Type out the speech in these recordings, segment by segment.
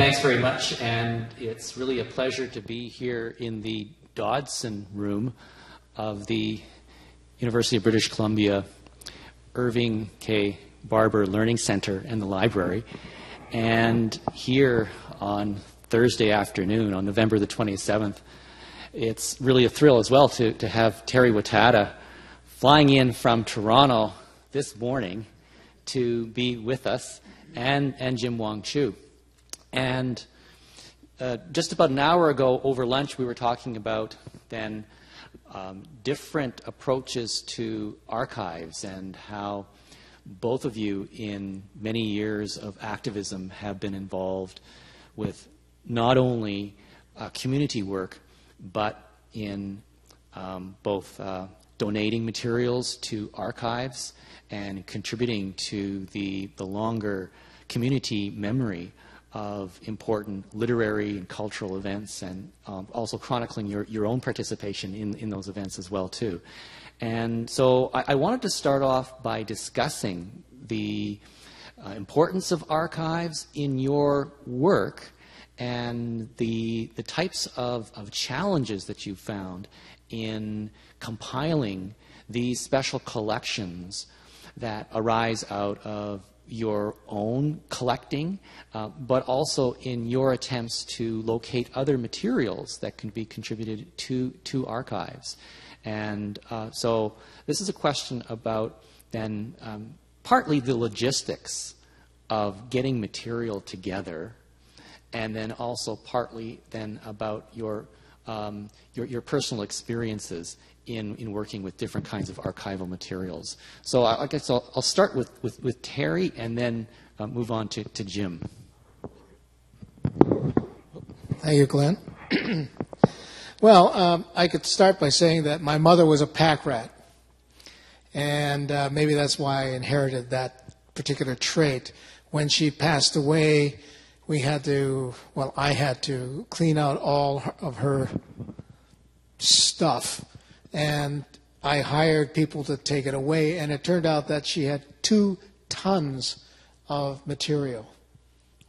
Thanks very much, and it's really a pleasure to be here in the Dodson room of the University of British Columbia Irving K. Barber Learning Center and the library. And here on Thursday afternoon, on November the 27th, it's really a thrill as well to, to have Terry Watada flying in from Toronto this morning to be with us and, and Jim Wong Chu. And uh, just about an hour ago over lunch, we were talking about then um, different approaches to archives and how both of you, in many years of activism, have been involved with not only uh, community work, but in um, both uh, donating materials to archives and contributing to the, the longer community memory of important literary and cultural events and um, also chronicling your, your own participation in, in those events as well too. And so I, I wanted to start off by discussing the uh, importance of archives in your work and the, the types of, of challenges that you found in compiling these special collections that arise out of your own collecting, uh, but also in your attempts to locate other materials that can be contributed to, to archives. And uh, so this is a question about then um, partly the logistics of getting material together, and then also partly then about your, um, your, your personal experiences in, in working with different kinds of archival materials. So I, I guess I'll, I'll start with, with, with, Terry and then uh, move on to, to Jim. Thank you, Glenn. well, um, I could start by saying that my mother was a pack rat. And uh, maybe that's why I inherited that particular trait. When she passed away, we had to, well, I had to clean out all of her stuff and I hired people to take it away, and it turned out that she had two tons of material,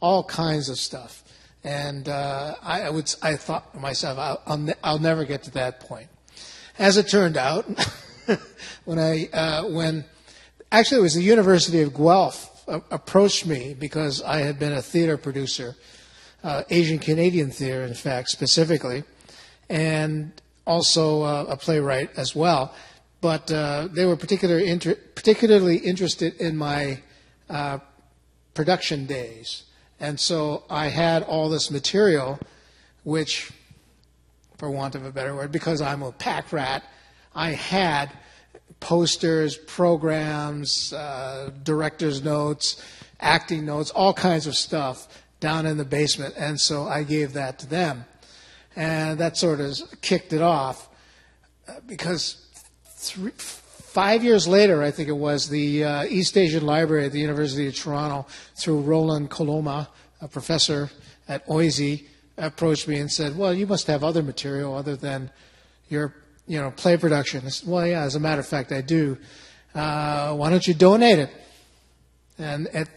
all kinds of stuff. And uh, I, I, would, I thought to myself, I'll, I'll, ne- I'll, never get to that point. As it turned out, when I, uh, when actually it was the University of Guelph uh, approached me because I had been a theater producer, uh, Asian Canadian theater, in fact, specifically, and also uh, a playwright as well, but uh, they were particularly, inter- particularly interested in my uh, production days. And so I had all this material, which, for want of a better word, because I'm a pack rat, I had posters, programs, uh, director's notes, acting notes, all kinds of stuff down in the basement. And so I gave that to them and that sort of kicked it off uh, because three, five years later, I think it was, the uh, East Asian Library at the University of Toronto, through Roland Coloma, a professor at OISE, approached me and said, "Well, you must have other material other than your, you know, play production." Said, "Well, yeah, as a matter of fact, I do. Uh, why don't you donate it?" And it,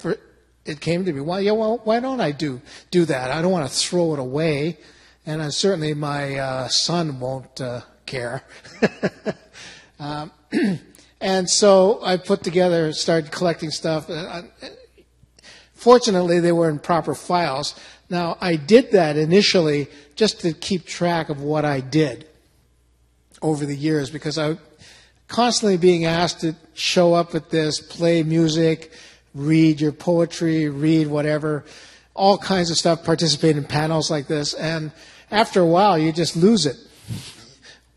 it came to me, "Well, yeah, well, why don't I do do that? I don't want to throw it away." And uh, certainly my uh, son won't uh, care. um, and so I put together, started collecting stuff. Uh, fortunately, they were in proper files. Now, I did that initially just to keep track of what I did over the years because I was constantly being asked to show up at this, play music, read your poetry, read whatever, all kinds of stuff, participate in panels like this. And after a while, you just lose it.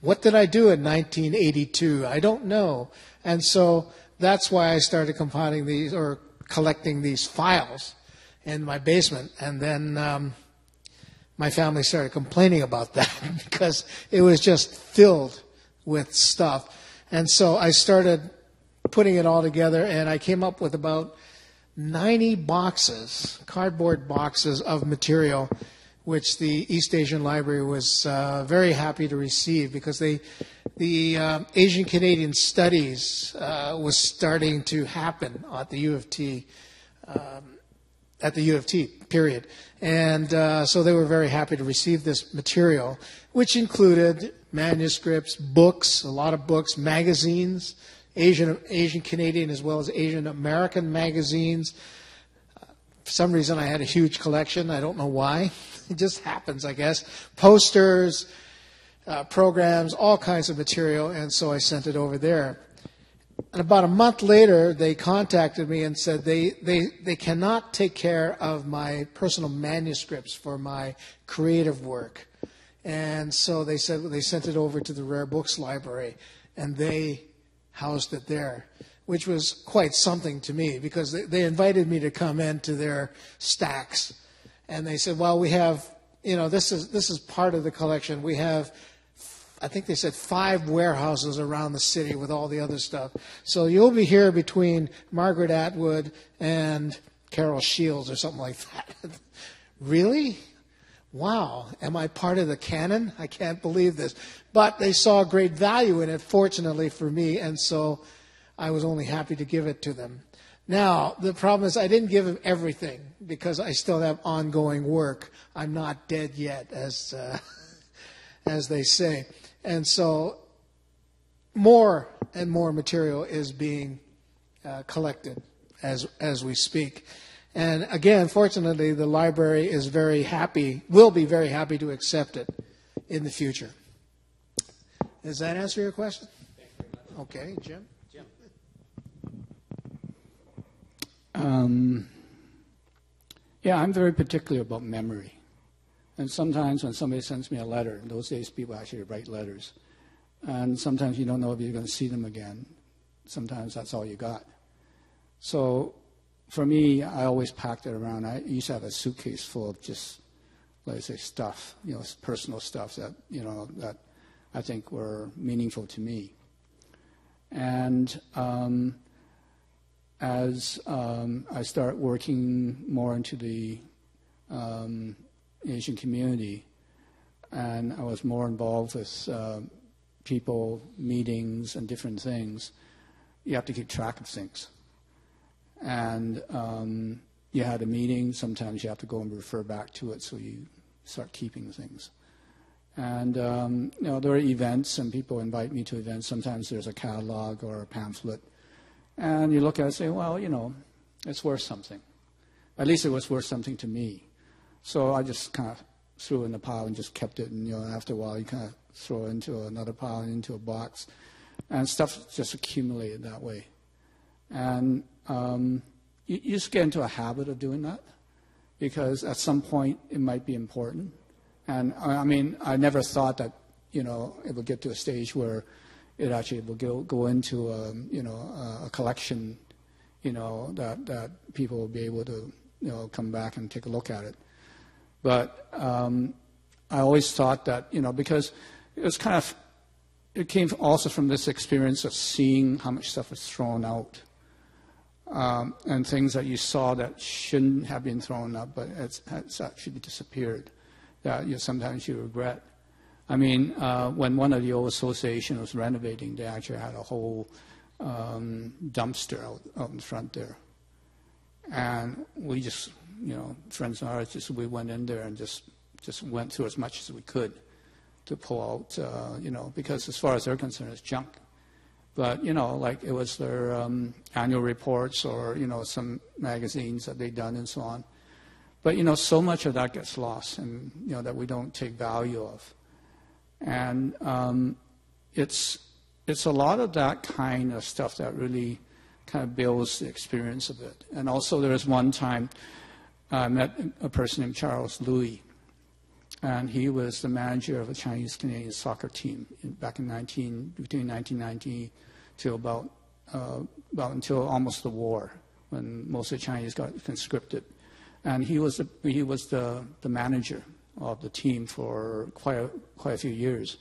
What did I do in 1982? I don't know. And so that's why I started compiling these or collecting these files in my basement. And then um, my family started complaining about that because it was just filled with stuff. And so I started putting it all together, and I came up with about 90 boxes, cardboard boxes of material which the East Asian Library was uh, very happy to receive because they, the uh, Asian Canadian Studies uh, was starting to happen at the U of T. Um, at the U of T, period. And uh, so they were very happy to receive this material, which included manuscripts, books, a lot of books, magazines, Asian, Asian Canadian as well as Asian American magazines. For some reason, I had a huge collection. I don't know why. It just happens, I guess. Posters, uh, programs, all kinds of material, and so I sent it over there. And about a month later, they contacted me and said they, they, they cannot take care of my personal manuscripts for my creative work. And so they said they sent it over to the Rare Books Library, and they housed it there, which was quite something to me because they, they invited me to come into their stacks. And they said, well, we have, you know, this is, this is part of the collection. We have I think they said five warehouses around the city with all the other stuff. So you'll be here between Margaret Atwood and Carol Shields or something like that. really? Wow, am I part of the canon? I can't believe this. But they saw great value in it, fortunately for me, and so I was only happy to give it to them. Now, the problem is I didn't give them everything because I still have ongoing work. I'm not dead yet, as, uh, as they say. And so more and more material is being uh, collected as, as we speak. And again, fortunately, the library is very happy, will be very happy to accept it in the future. Does that answer your question? Okay, Jim? Jim. Um, yeah, I'm very particular about memory. And sometimes when somebody sends me a letter, in those days people actually write letters, and sometimes you don't know if you're going to see them again. Sometimes that's all you got. So for me, I always packed it around. I used to have a suitcase full of just, let's say, stuff, you know, personal stuff that, you know, that I think were meaningful to me. And um, as um, I start working more into the um, Asian community, and I was more involved with uh, people, meetings, and different things. You have to keep track of things, and um, you had a meeting. Sometimes you have to go and refer back to it, so you start keeping things. And um, you know there are events, and people invite me to events. Sometimes there's a catalog or a pamphlet, and you look at it and say, well, you know, it's worth something. At least it was worth something to me. So I just kind of threw in the pile and just kept it. And you know, after a while, you kind of throw it into another pile and into a box, and stuff just accumulated that way. And um, you, you just get into a habit of doing that because at some point it might be important. And I mean, I never thought that you know it would get to a stage where it actually will go, go into a, you know a, collection, you know that that people will be able to you know come back and take a look at it. But um, I always thought that, you know, because it was kind of, it came also from this experience of seeing how much stuff was thrown out. Um, and things that you saw that shouldn't have been thrown out, but it's, it's actually disappeared, that you sometimes you regret. I mean, uh, when one of the old associations was renovating, they actually had a whole um, dumpster out, out in front there. And we just you know, friends and ours, just we went in there and just just went through as much as we could to pull out, uh, you know, because as far as they're concerned, it's junk. But you know, like it was their um, annual reports or you know some magazines that they'd done and so on. But you know, so much of that gets lost, and you know that we don't take value of. And um, it's it's a lot of that kind of stuff that really kind of builds the experience of it. And also, there was one time I met a person named Charles Louis, and he was the manager of a Chinese Canadian soccer team back in 19, between 1990 till about, uh, about until almost the war, when most of the Chinese got conscripted. And he was, he was the, the manager of the team for quite a, quite a few years.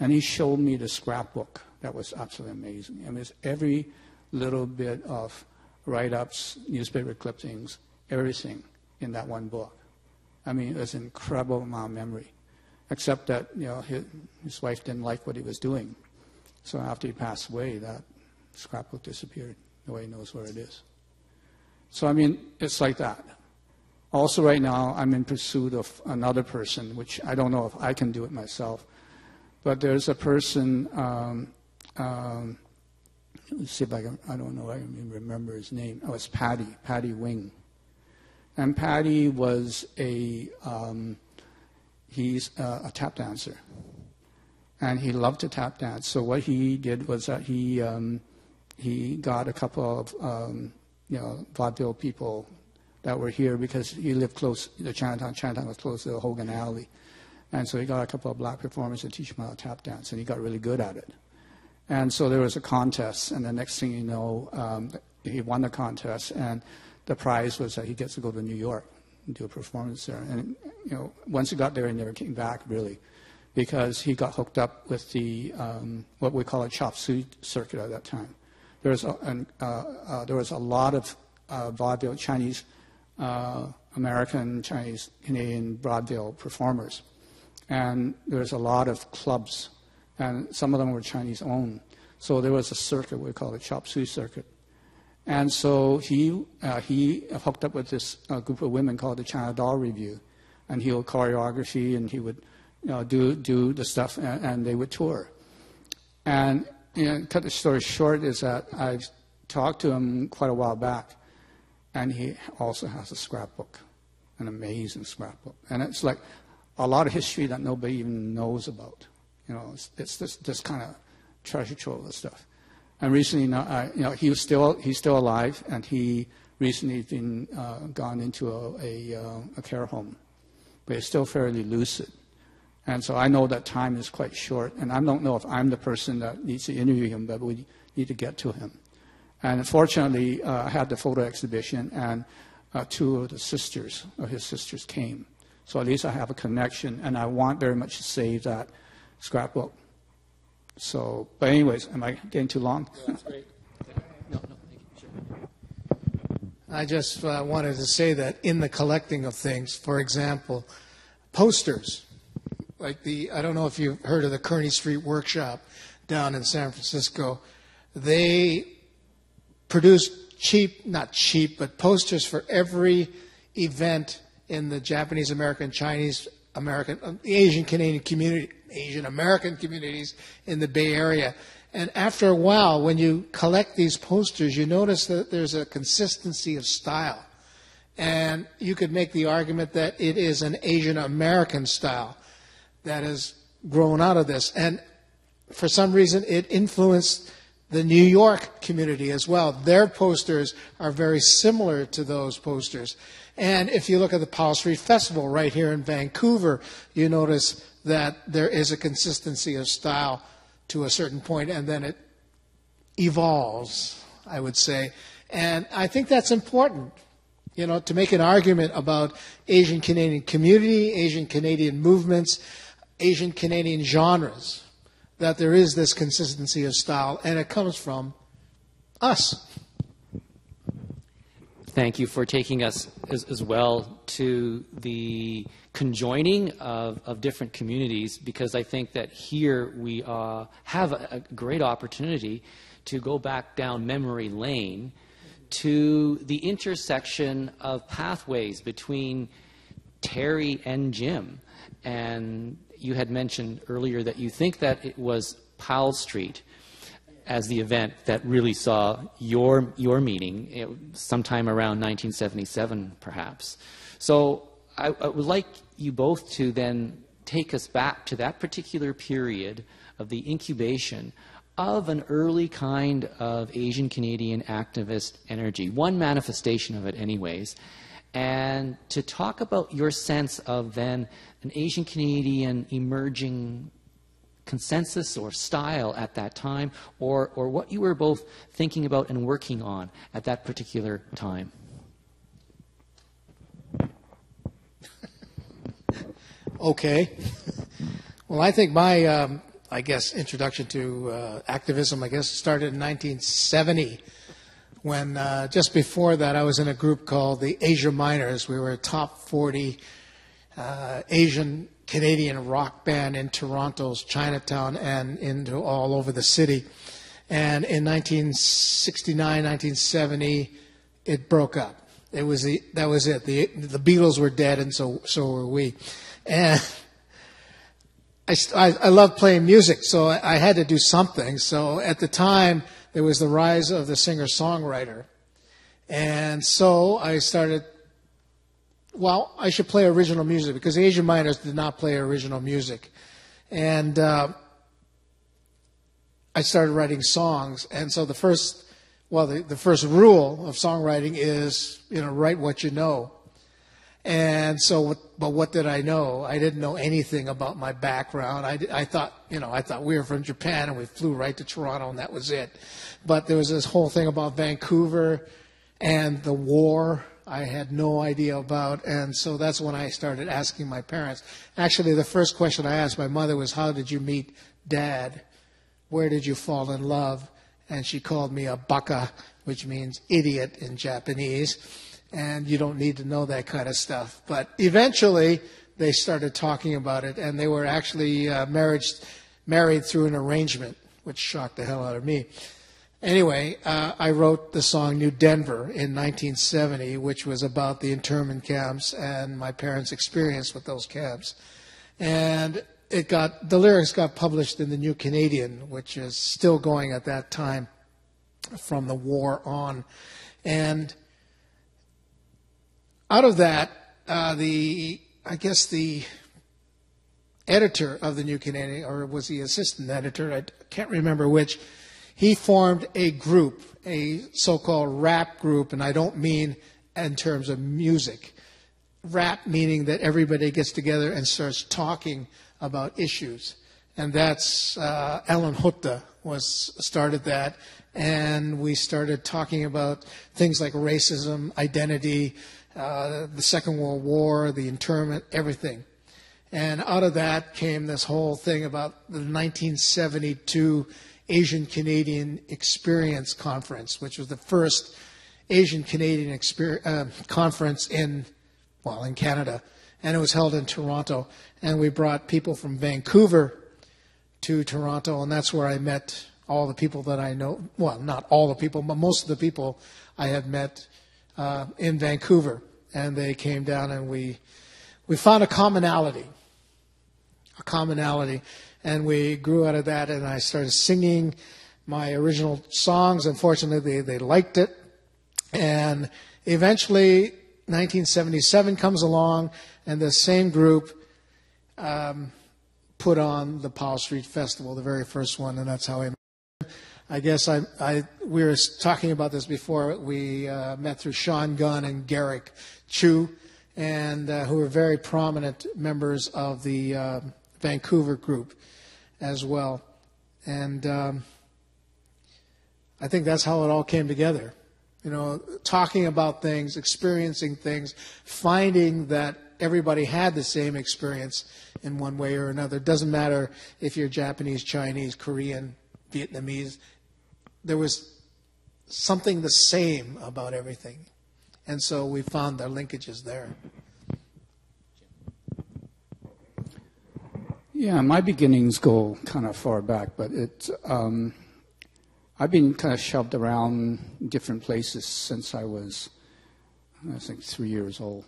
And he showed me the scrapbook that was absolutely amazing. I mean, it's every little bit of write ups, newspaper clippings, everything in that one book. I mean, it was an incredible amount of memory, except that you know his, his wife didn't like what he was doing. So after he passed away, that scrapbook disappeared. Nobody knows where it is. So I mean, it's like that. Also, right now, I'm in pursuit of another person, which I don't know if I can do it myself. But there's a person, um, um, let's see if I can, I don't know, I can even remember his name. Oh, it's Paddy, Paddy Wing. And Paddy was a, um, he's a, a, tap dancer. And he loved to tap dance. So what he did was that he, um, he got a couple of, um, you know, vaudeville people that were here because he lived close, the Chinatown, Chinatown was close to Hogan Alley. And so he got a couple of black performers to teach him how to tap dance, and he got really good at it. And so there was a contest, and the next thing you know, um, he won the contest, and the prize was that he gets to go to New York and do a performance there. And you know, once he got there, he never came back really, because he got hooked up with the um, what we call a chop suey circuit at that time. There was a, an, uh, uh, there was a lot of uh, vaudeville Chinese uh, American, Chinese, Canadian vaudeville performers. And there's a lot of clubs, and some of them were Chinese owned. So there was a circuit, we call it Chop Suey Circuit. And so he, uh, he hooked up with this uh, group of women called the China Doll Revue. And he would choreography and he would you know, do, do the stuff, and, and they would tour. And you know, cut the story short is that I talked to him quite a while back and he also has a scrapbook, an amazing scrapbook. And it's like a lot of history that nobody even knows about. You know, it's, it's this, this kind of treasure trove of stuff. And recently, you know, he was still he's still alive, and he recently been uh, gone into a, a, uh, a, care home, but he's still fairly lucid. And so I know that time is quite short, and I don't know if I'm the person that needs to interview him, but we need to get to him. And fortunately, uh, I had the photo exhibition, and uh, two of the sisters, of his sisters, came. So at least I have a connection, and I want very much to save that scrapbook. So, but anyways, am I getting too long? Yeah, that's great. No, no, sure. I just uh, wanted to say that in the collecting of things, for example, posters, like the, I don't know if you've heard of the Kearny Street Workshop down in San Francisco, they produce cheap, not cheap, but posters for every event in the Japanese American, Chinese American, uh, Asian Canadian community, Asian American communities in the Bay Area. And after a while, when you collect these posters, you notice that there's a consistency of style. And you could make the argument that it is an Asian American style that has grown out of this. And for some reason, it influenced the New York community as well. Their posters are very similar to those posters. And if you look at the Powell Street Festival right here in Vancouver, you notice that there is a consistency of style to a certain point, and then it evolves, I would say. And I think that's important, you know, to make an argument about Asian Canadian community, Asian Canadian movements, Asian Canadian genres that there is this consistency of style, and it comes from us. Thank you for taking us as, as well to the conjoining of, of, different communities because I think that here we uh, have a, a great opportunity to go back down memory lane to the intersection of pathways between Terry and Jim. And you had mentioned earlier that you think that it was Powell Street as the event that really saw your your meeting it, sometime around 1977, perhaps. So I, I would like you both to then take us back to that particular period of the incubation of an early kind of Asian Canadian activist energy, one manifestation of it, anyways, and to talk about your sense of then an Asian Canadian emerging consensus or style at that time, or, or what you were both thinking about and working on at that particular time? okay. well, I think my, um, I guess, introduction to uh, activism, I guess, started in 1970 when uh, just before that I was in a group called the Asia Miners. We were a top 40 uh, Asian Canadian rock band in Toronto's Chinatown and into all over the city. And in 1969, 1970, it broke up. It was the that was it. The the Beatles were dead, and so so were we. And I I, I love playing music, so I, I had to do something. So at the time, there was the rise of the singer songwriter, and so I started. Well, I should play original music because the Asian Miners did not play original music, and uh, I started writing songs. And so the first well, the, the first rule of songwriting is, you know, write what you know. And so, but what did I know? I didn't know anything about my background. I, I thought, you know, I thought we were from Japan and we flew right to Toronto and that was it. But there was this whole thing about Vancouver and the war I had no idea about. And so that's when I started asking my parents. Actually, the first question I asked my mother was, How did you meet dad? Where did you fall in love? and she called me a baka, which means idiot in Japanese. And you don't need to know that kind of stuff. But eventually, they started talking about it, and they were actually uh, married, married through an arrangement, which shocked the hell out of me. Anyway, uh, I wrote the song New Denver in 1970, which was about the internment camps and my parents' experience with those camps. And it got the lyrics got published in the New Canadian, which is still going at that time from the war on, and out of that, uh, the I guess the editor of the New Canadian, or was he assistant editor? I can't remember which. He formed a group, a so-called rap group, and I don't mean in terms of music. Rap meaning that everybody gets together and starts talking about issues. And that's uh, Alan Hotta was started that, and we started talking about things like racism, identity, uh, the Second World War, the internment, everything. And out of that came this whole thing about the 1972 Asian Canadian Experience Conference, which was the first Asian Canadian uh, conference in, well, in Canada and it was held in Toronto. And we brought people from Vancouver to Toronto, and that's where I met all the people that I know. Well, not all the people, but most of the people I had met uh, in Vancouver. And they came down, and we we found a commonality, a commonality, and we grew out of that. And I started singing my original songs. Unfortunately, they, they liked it, and eventually 1977 comes along, and the same group um, put on the Powell Street Festival, the very first one, and that's how I. I guess I, I we were talking about this before. We uh, met through Sean Gunn and Garrick Chu, and uh, who were very prominent members of the uh, Vancouver group as well. And um, I think that's how it all came together you know, talking about things, experiencing things, finding that everybody had the same experience in one way or another. It doesn't matter if you're Japanese, Chinese, Korean, Vietnamese. There was something the same about everything. And so we found our linkages there. Yeah, my beginnings go kind of far back, but it, um, I've been kind of shoved around different places since I was, I think, three years old.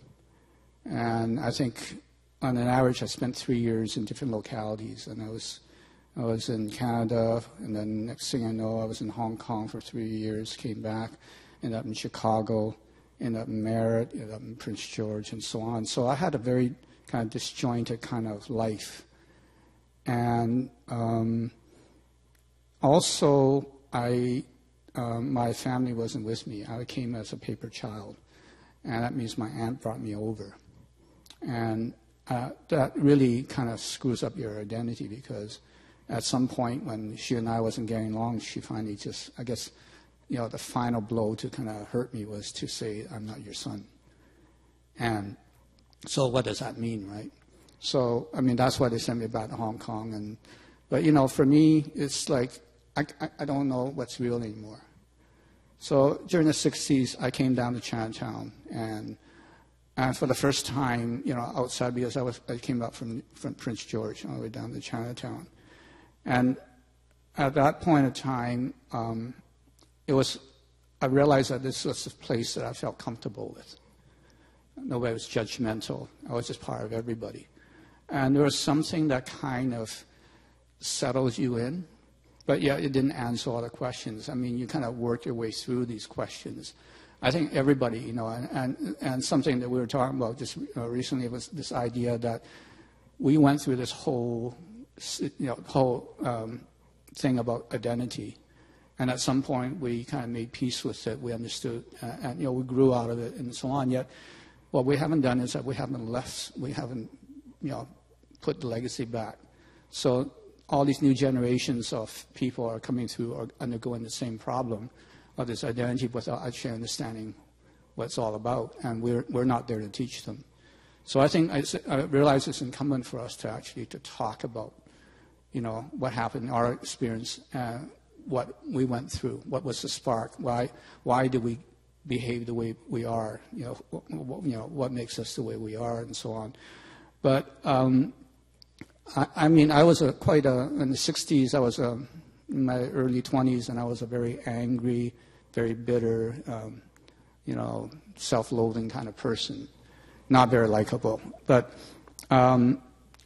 And I think on an average, I spent three years in different localities. And I was, I was in Canada, and then next thing I know, I was in Hong Kong for three years, came back, ended up in Chicago, ended up in Merritt, ended up in Prince George, and so on. So I had a very kind of disjointed kind of life. And um, also, I, um, my family wasn't with me. I came as a paper child, and that means my aunt brought me over. And uh, that really kind of screws up your identity because at some point when she and I wasn't getting along, she finally just, I guess, you know, the final blow to kind of hurt me was to say, I'm not your son. And so what does that mean, right? So, I mean, that's why they sent me back to Hong Kong. And, but, you know, for me, it's like I, I don't know what's real anymore. So during the 60s, I came down to Chinatown, and, and for the first time, you know, outside, because I, was, I came up from, from Prince George all the way down to Chinatown. And at that point in time, um, it was, I realized that this was a place that I felt comfortable with. Nobody was judgmental. I was just part of everybody. And there was something that kind of settles you in, but yet it didn't answer all the questions. I mean, you kind of work your way through these questions. I think everybody, you know, and, and, and something that we were talking about just uh, recently was this idea that we went through this whole, you know, whole um, thing about identity. And at some point, we kind of made peace with it. We understood, uh, and you know, we grew out of it, and so on. Yet, what we haven't done is that we haven't left, we haven't, you know, put the legacy back. So all these new generations of people are coming through are undergoing the same problem of this identity without actually understanding what it's all about, and we're, we're not there to teach them. So I think I, I realize it's incumbent for us to actually to talk about, you know, what happened, in our experience, uh, what we went through, what was the spark, why, why do we behave the way we are, you know, what, you know, what makes us the way we are, and so on. But um, I, I, mean, I was a, quite a in the '60s. I was a, in my early 20s, and I was a very angry, very bitter, um, you know, self-loathing kind of person. Not very likable, but. Um,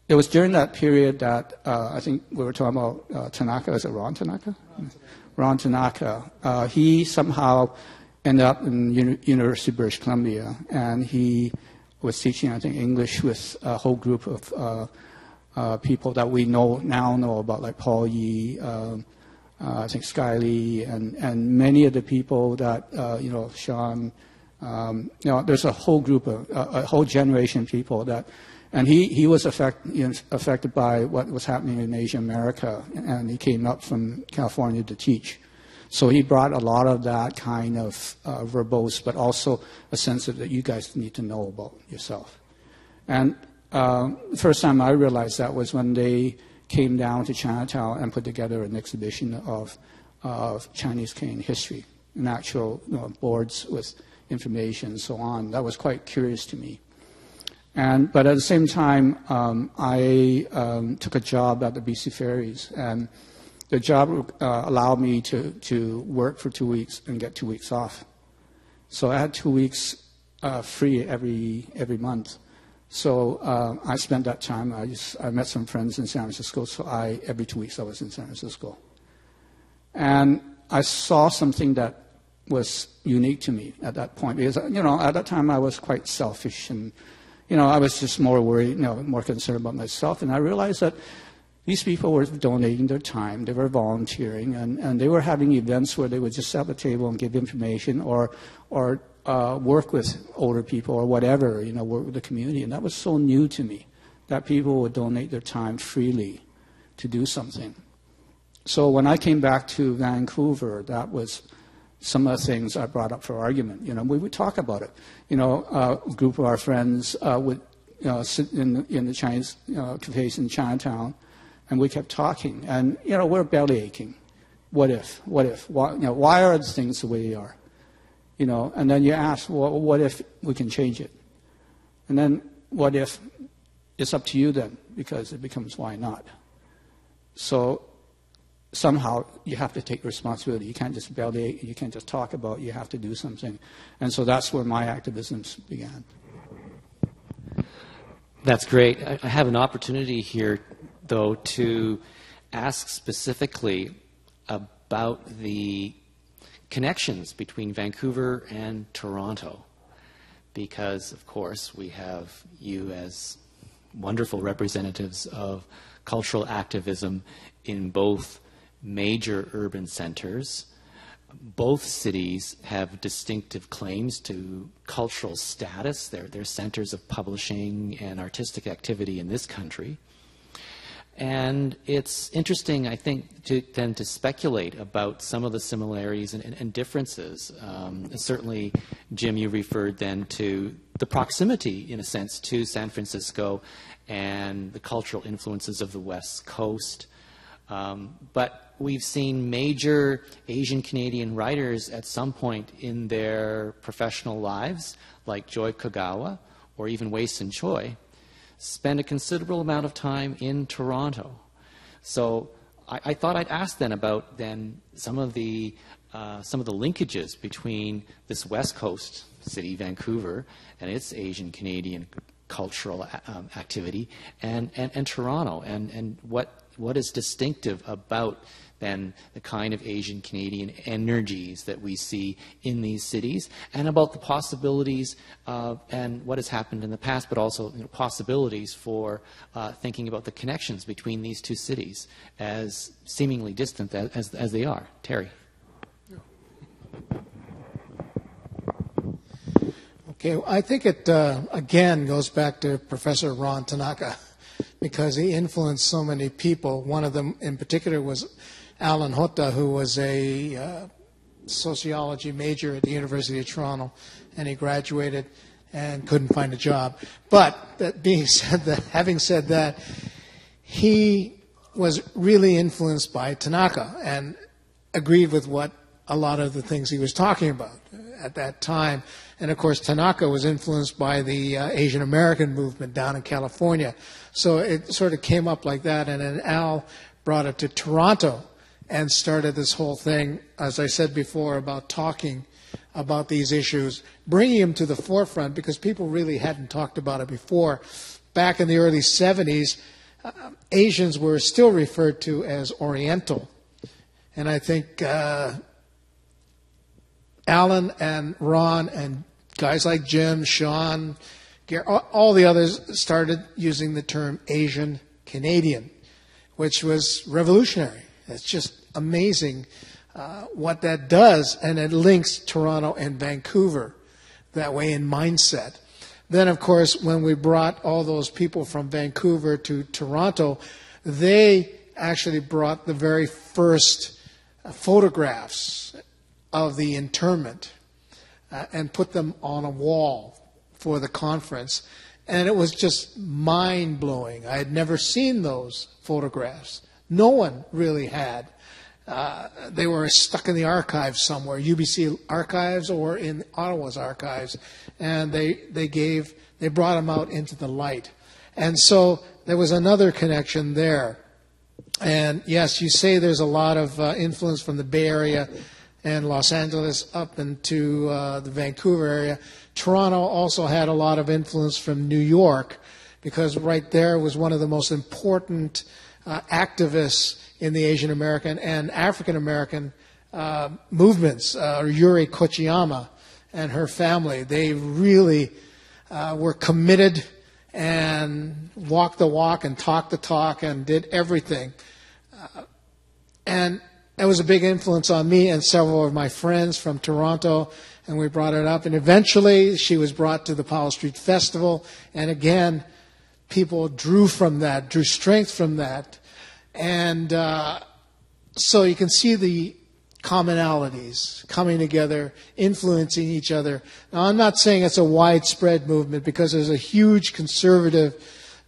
it was during that period that uh, I think we were talking about uh, Tanaka. Is it Ron Tanaka? Ron Tanaka. Uh, he somehow ended up in Uni- University of British Columbia, and he was teaching, I think, English with a whole group of uh, uh, people that we know now know about, like Paul Yee, um, uh, I think Sky and and many of the people that you know, Sean. Um, you know, there's a whole group of a whole generation of people that and he, he was affect, you know, affected by what was happening in Asia America, and he came up from California to teach. So he brought a lot of that kind of uh, verbose, but also a sense of that you guys need to know about yourself. And uh, the first time I realized that was when they came down to Chinatown and put together an exhibition of, of Chinese Canadian history, an actual you know, boards with information and so on. That was quite curious to me. And, but at the same time, um, I um, took a job at the BC Ferries, and the job uh, allowed me to, to work for two weeks and get two weeks off. So I had two weeks uh, free every, every month. So uh, I spent that time. I, just, I met some friends in San Francisco, so I, every two weeks I was in San Francisco. And I saw something that was unique to me at that point because, you know, at that time I was quite selfish and you know, I was just more worried, you know, more concerned about myself. And I realized that these people were donating their time, they were volunteering, and, and they were having events where they would just set up a table and give information or, or uh, work with older people or whatever, you know, work with the community. And that was so new to me, that people would donate their time freely to do something. So when I came back to Vancouver, that was some of the things I brought up for argument. You know, we would talk about it. You know, uh, a group of our friends uh, would you know, sit in the, in the Chinese know, cafes in Chinatown, and we kept talking. And you know, we're belly aching. What if? What if? Why, you know, why are things the way they are? You know, and then you ask, well, what if we can change it? And then what if it's up to you then? Because it becomes why not? So somehow you have to take responsibility. You can't just validate, you can't just talk about, it, you have to do something. And so that's where my activism began. That's great. I have an opportunity here, though, to ask specifically about the connections between Vancouver and Toronto. Because, of course, we have you as wonderful representatives of cultural activism in both major urban centers. Both cities have distinctive claims to cultural status. They're, they're centers of publishing and artistic activity in this country. And it's interesting, I think, to, then to speculate about some of the similarities and, and, and differences. Um, certainly, Jim, you referred then to the proximity, in a sense, to San Francisco and the cultural influences of the West Coast. Um, but we've seen major Asian Canadian writers at some point in their professional lives, like Joy Kogawa or even Wayson Choy, spend a considerable amount of time in Toronto. So I, I thought I'd ask then about then some of the uh, some of the linkages between this West Coast city, Vancouver, and its Asian Canadian cultural um, activity, and, and, and Toronto, and, and what, what is distinctive about then the kind of Asian Canadian energies that we see in these cities, and about the possibilities and what has happened in the past, but also you know, possibilities for uh, thinking about the connections between these two cities as seemingly distant as, as, as they are. Terry. Okay, I think it uh, again goes back to Professor Ron Tanaka because he influenced so many people. One of them in particular was Alan Hotta, who was a uh, sociology major at the University of Toronto, and he graduated and couldn't find a job. But that being said, that having said that, he was really influenced by Tanaka and agreed with what a lot of the things he was talking about at that time. And of course, Tanaka was influenced by the uh, Asian American movement down in California. So it sort of came up like that. And then Al brought it to Toronto and started this whole thing, as I said before, about talking about these issues, bringing them to the forefront because people really hadn't talked about it before. Back in the early 70s, uh, Asians were still referred to as Oriental. And I think uh, Alan and Ron and guys like Jim, Sean, all the others started using the term Asian Canadian, which was revolutionary. It's just amazing uh, what that does, and it links Toronto and Vancouver that way in mindset. Then, of course, when we brought all those people from Vancouver to Toronto, they actually brought the very first uh, photographs of the internment uh, and put them on a wall for the conference. And it was just mind blowing. I had never seen those photographs. No one really had. Uh, they were stuck in the archives somewhere, UBC archives or in Ottawa's archives, and they they gave they brought them out into the light, and so there was another connection there. And yes, you say there's a lot of uh, influence from the Bay Area and Los Angeles up into uh, the Vancouver area. Toronto also had a lot of influence from New York because right there was one of the most important uh, activists in the Asian American and African American uh, movements. Uh, Yuri Kochiyama and her family, they really uh, were committed and walked the walk and talked the talk and did everything. Uh, and it was a big influence on me and several of my friends from Toronto, and we brought it up. And eventually, she was brought to the Powell Street Festival, and again, people drew from that, drew strength from that. And uh, so you can see the commonalities coming together, influencing each other. Now, I'm not saying it's a widespread movement because there's a huge conservative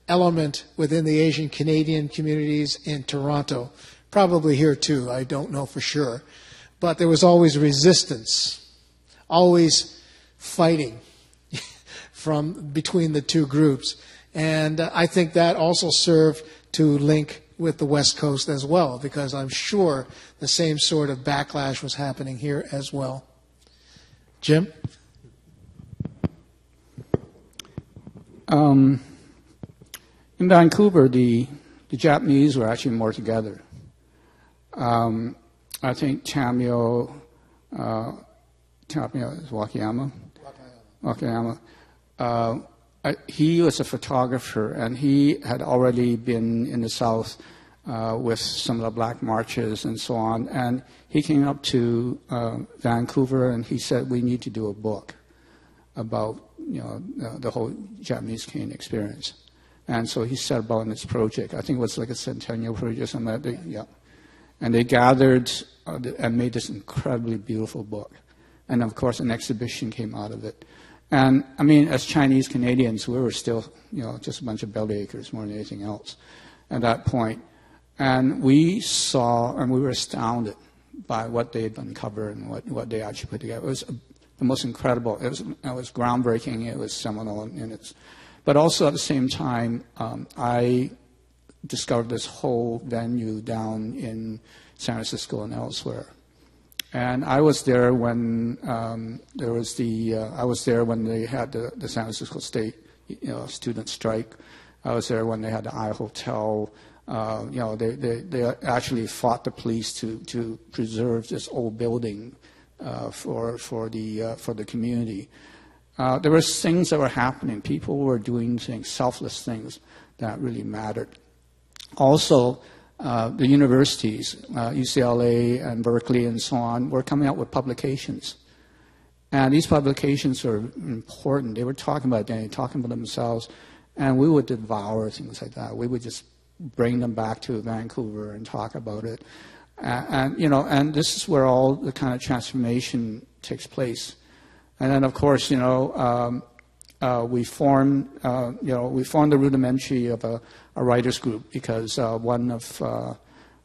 element within the Asian Canadian communities in Toronto. Probably here too, I don't know for sure. But there was always resistance, always fighting from between the two groups. And uh, I think that also served to link with the West Coast as well, because I'm sure the same sort of backlash was happening here as well. Jim? Um, in Vancouver, the, the Japanese were actually more together. Um, I think Tamio, uh, Tamio is Wakayama. Wakayama. Uh, I, he was a photographer, and he had already been in the South uh, with some of the black marches and so on. And he came up to uh, Vancouver, and he said, "We need to do a book about you know the, the whole Japanese Canadian experience." And so he set about this project. I think it was like a centennial project or something like that. Yeah. And they gathered uh, and made this incredibly beautiful book. And of course, an exhibition came out of it. And I mean, as Chinese Canadians, we were still, you know, just a bunch of belly bellyachers more than anything else at that point. And we saw, and we were astounded by what they had uncovered and what, what they actually put together. It was the most incredible. It was, it was groundbreaking. It was seminal in its. But also at the same time, um, I discovered this whole venue down in San Francisco and elsewhere. And I was there when um, there was the, uh, I was there when they had the, the San Francisco State you know, student strike. I was there when they had the I Hotel. Uh, you know, they, they, they actually fought the police to, to preserve this old building uh, for, for, the, uh, for the community. Uh, there were things that were happening. People were doing things, selfless things that really mattered. Also, uh, the universities, UCLA uh, and Berkeley and so on, were coming out with publications. And these publications were important. They were talking about identity, talking about themselves, and we would devour things like that. We would just bring them back to Vancouver and talk about it. And you know, and this is where all the kind of transformation takes place. And then, of course, you know, um, uh, we formed, uh, you know, we formed the rudimentary of a, a writers group because uh, one of, uh,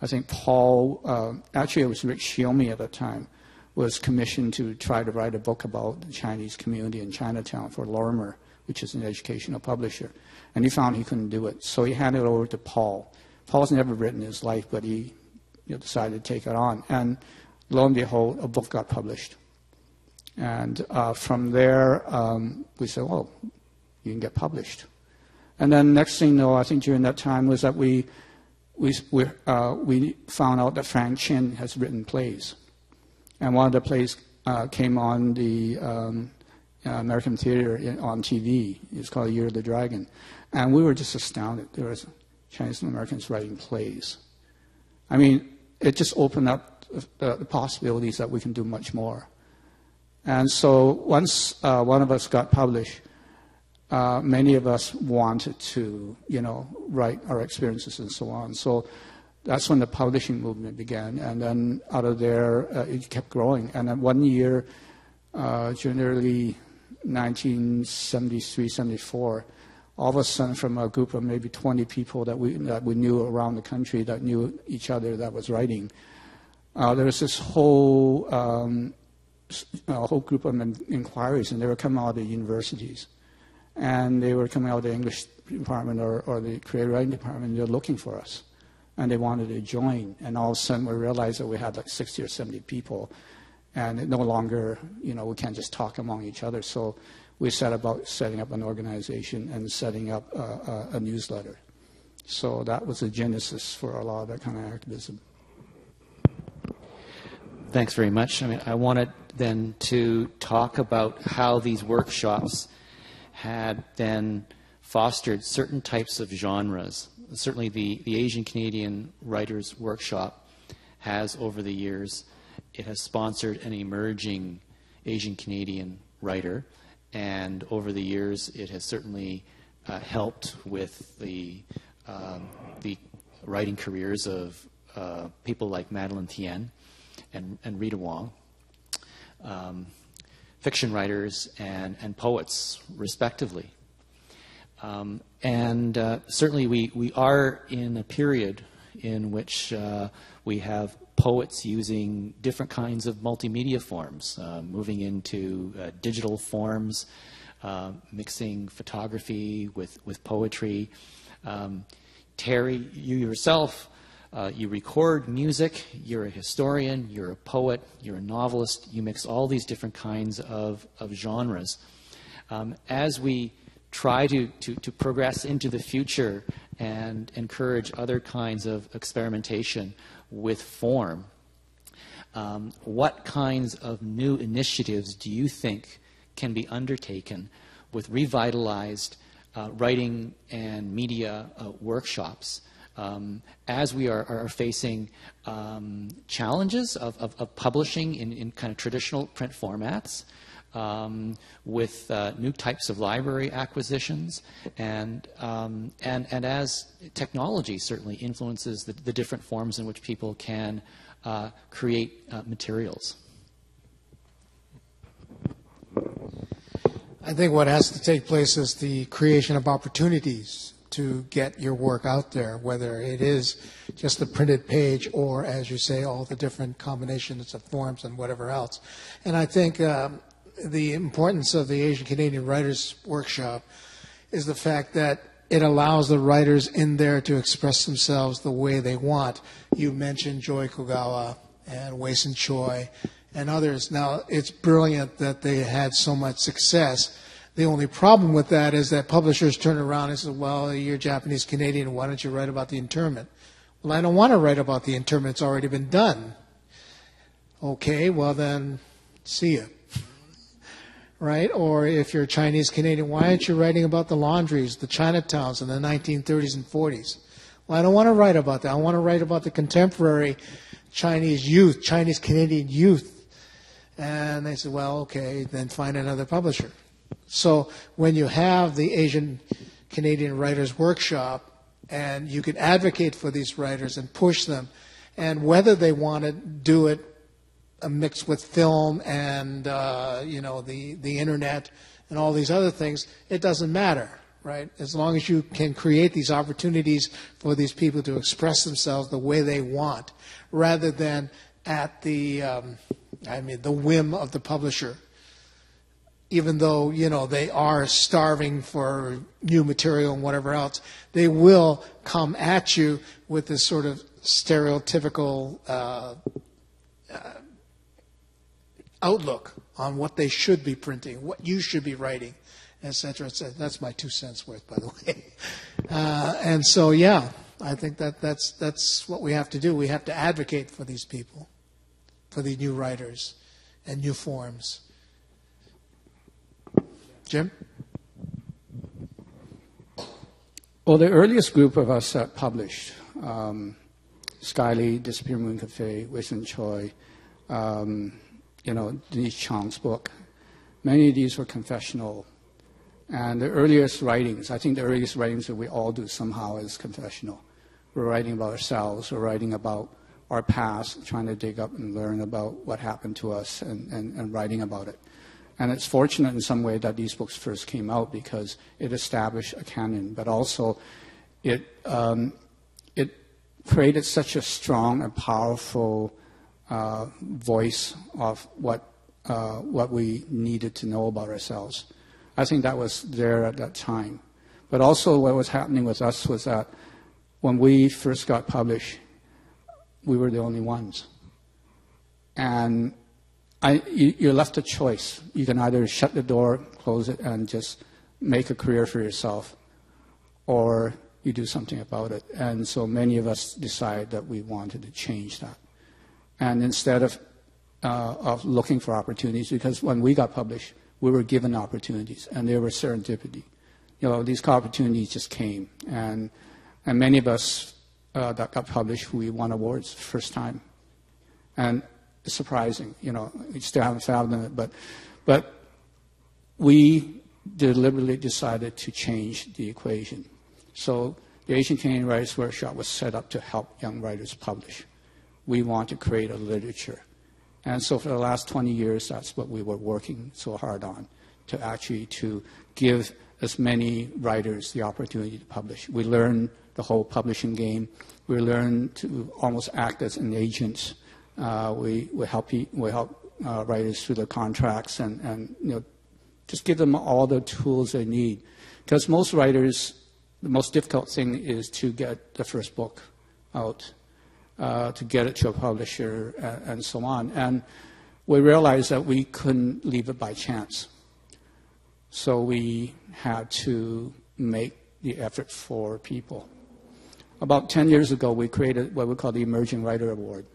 I think Paul, uh, actually it was Rick Shiomi at the time, was commissioned to try to write a book about the Chinese community in Chinatown for Lorimer, which is an educational publisher. And he found he couldn't do it, so he handed it over to Paul. Paul's never written in his life, but he you know, decided to take it on. And lo and behold, a book got published. And uh, from there, um, we said, well, you can get published. And then next thing know, I think during that time was that we, we, we, uh, we found out that Frank Chin has written plays. And one of the plays uh, came on the um, uh, American Theater on TV. It's called Year of the Dragon. And we were just astounded. There was Chinese Americans writing plays. I mean, it just opened up the, the possibilities that we can do much more. And so once uh, one of us got published, uh, many of us wanted to, you know, write our experiences and so on. So that's when the publishing movement began. And then out of there, uh, it kept growing. And then one year, uh, early 1973, 74, all of a sudden from a group of maybe 20 people that we, that we knew around the country that knew each other that was writing, uh, there was this whole um, whole group of inquiries, and they were coming out of universities. And they were coming out of the English department or, or the creative writing department, they're looking for us. And they wanted to join. And all of a sudden, we realized that we had like 60 or 70 people. And no longer, you know, we can't just talk among each other. So we set about setting up an organization and setting up a, a, a newsletter. So that was the genesis for a lot of that kind of activism. Thanks very much. I mean, I wanted then to talk about how these workshops had then fostered certain types of genres. Certainly, the, the Asian Canadian Writers Workshop has, over the years, it has sponsored an emerging Asian Canadian writer, and over the years, it has certainly uh, helped with the um, the writing careers of uh, people like Madeleine Thien and, and Rita Wong, um, fiction writers and, and poets, respectively. Um, and uh, certainly, we, we are in a period in which uh, we have poets using different kinds of multimedia forms, uh, moving into uh, digital forms, uh, mixing photography with, with poetry. Um, Terry, you yourself uh, you record music, you're a historian, you're a poet, you're a novelist, you mix all these different kinds of, of genres. Um, as we try to, to, to progress into the future and encourage other kinds of experimentation with form, um, what kinds of new initiatives do you think can be undertaken with revitalized uh, writing and media uh, workshops um, as we are, are facing um, challenges of, of, of publishing in, in, kind of traditional print formats, um, with uh, new types of library acquisitions, and, um, and, and as technology certainly influences the, the, different forms in which people can uh, create uh, materials. I think what has to take place is the creation of opportunities to get your work out there, whether it is just a printed page or, as you say, all the different combinations of forms and whatever else. And I think um, the importance of the Asian Canadian Writers Workshop is the fact that it allows the writers in there to express themselves the way they want. You mentioned Joy Kogawa and Wayson Choy and others. Now, it's brilliant that they had so much success. The only problem with that is that publishers turn around and say, well, you're Japanese Canadian, why don't you write about the internment? Well, I don't want to write about the internment, it's already been done. Okay, well then, see ya. right? Or if you're Chinese Canadian, why aren't you writing about the laundries, the Chinatowns in the 1930s and 40s? Well, I don't want to write about that. I want to write about the contemporary Chinese youth, Chinese Canadian youth. And they said, well, okay, then find another publisher. So when you have the Asian Canadian Writers Workshop, and you can advocate for these writers and push them, and whether they want to do it uh, mixed with film and uh, you know the the internet and all these other things, it doesn't matter, right? As long as you can create these opportunities for these people to express themselves the way they want, rather than at the um, I mean the whim of the publisher even though you know they are starving for new material and whatever else, they will come at you with this sort of stereotypical uh, uh, outlook on what they should be printing, what you should be writing, etc. etc. That's my two cents worth, by the way. Uh, and so, yeah, I think that that's that's what we have to do. We have to advocate for these people, for the new writers and new forms. Jim? Well, the earliest group of us that published, um, SKY Lee, Disappear Moon Cafe, Wayson Choy, um, you know, Denise Chong's book, many of these were confessional. And the earliest writings, I think the earliest writings that we all do somehow is confessional. We're writing about ourselves, we're writing about our past, trying to dig up and learn about what happened to us and, and, and writing about it. And it's fortunate in some way that these books first came out because it established a canon, but also it, um, it created such a strong and powerful uh, voice of what, uh, what we needed to know about ourselves. I think that was there at that time. But also, what was happening with us was that when we first got published, we were the only ones. And I, you, are left a choice. You can either shut the door, close it, and just make a career for yourself, or you do something about it. And so many of us decided that we wanted to change that. And instead of, uh, of looking for opportunities, because when we got published, we were given opportunities, and they were serendipity. You know, these opportunities just came, and and many of us uh, that got published, we won awards first time, and surprising. You know, we still haven't found it, but, but we deliberately decided to change the equation. So the Asian Canadian Writers Workshop was set up to help young writers publish. We want to create a literature. And so for the last 20 years, that's what we were working so hard on, to actually to give as many writers the opportunity to publish. We learned the whole publishing game. We learned to almost act as an agent uh, we, we help, we help uh, writers through the contracts and, and you know, just give them all the tools they need. Because most writers, the most difficult thing is to get the first book out, uh, to get it to a publisher, and, and so on. And we realized that we couldn't leave it by chance. So we had to make the effort for people. About 10 years ago, we created what we call the Emerging Writer Award.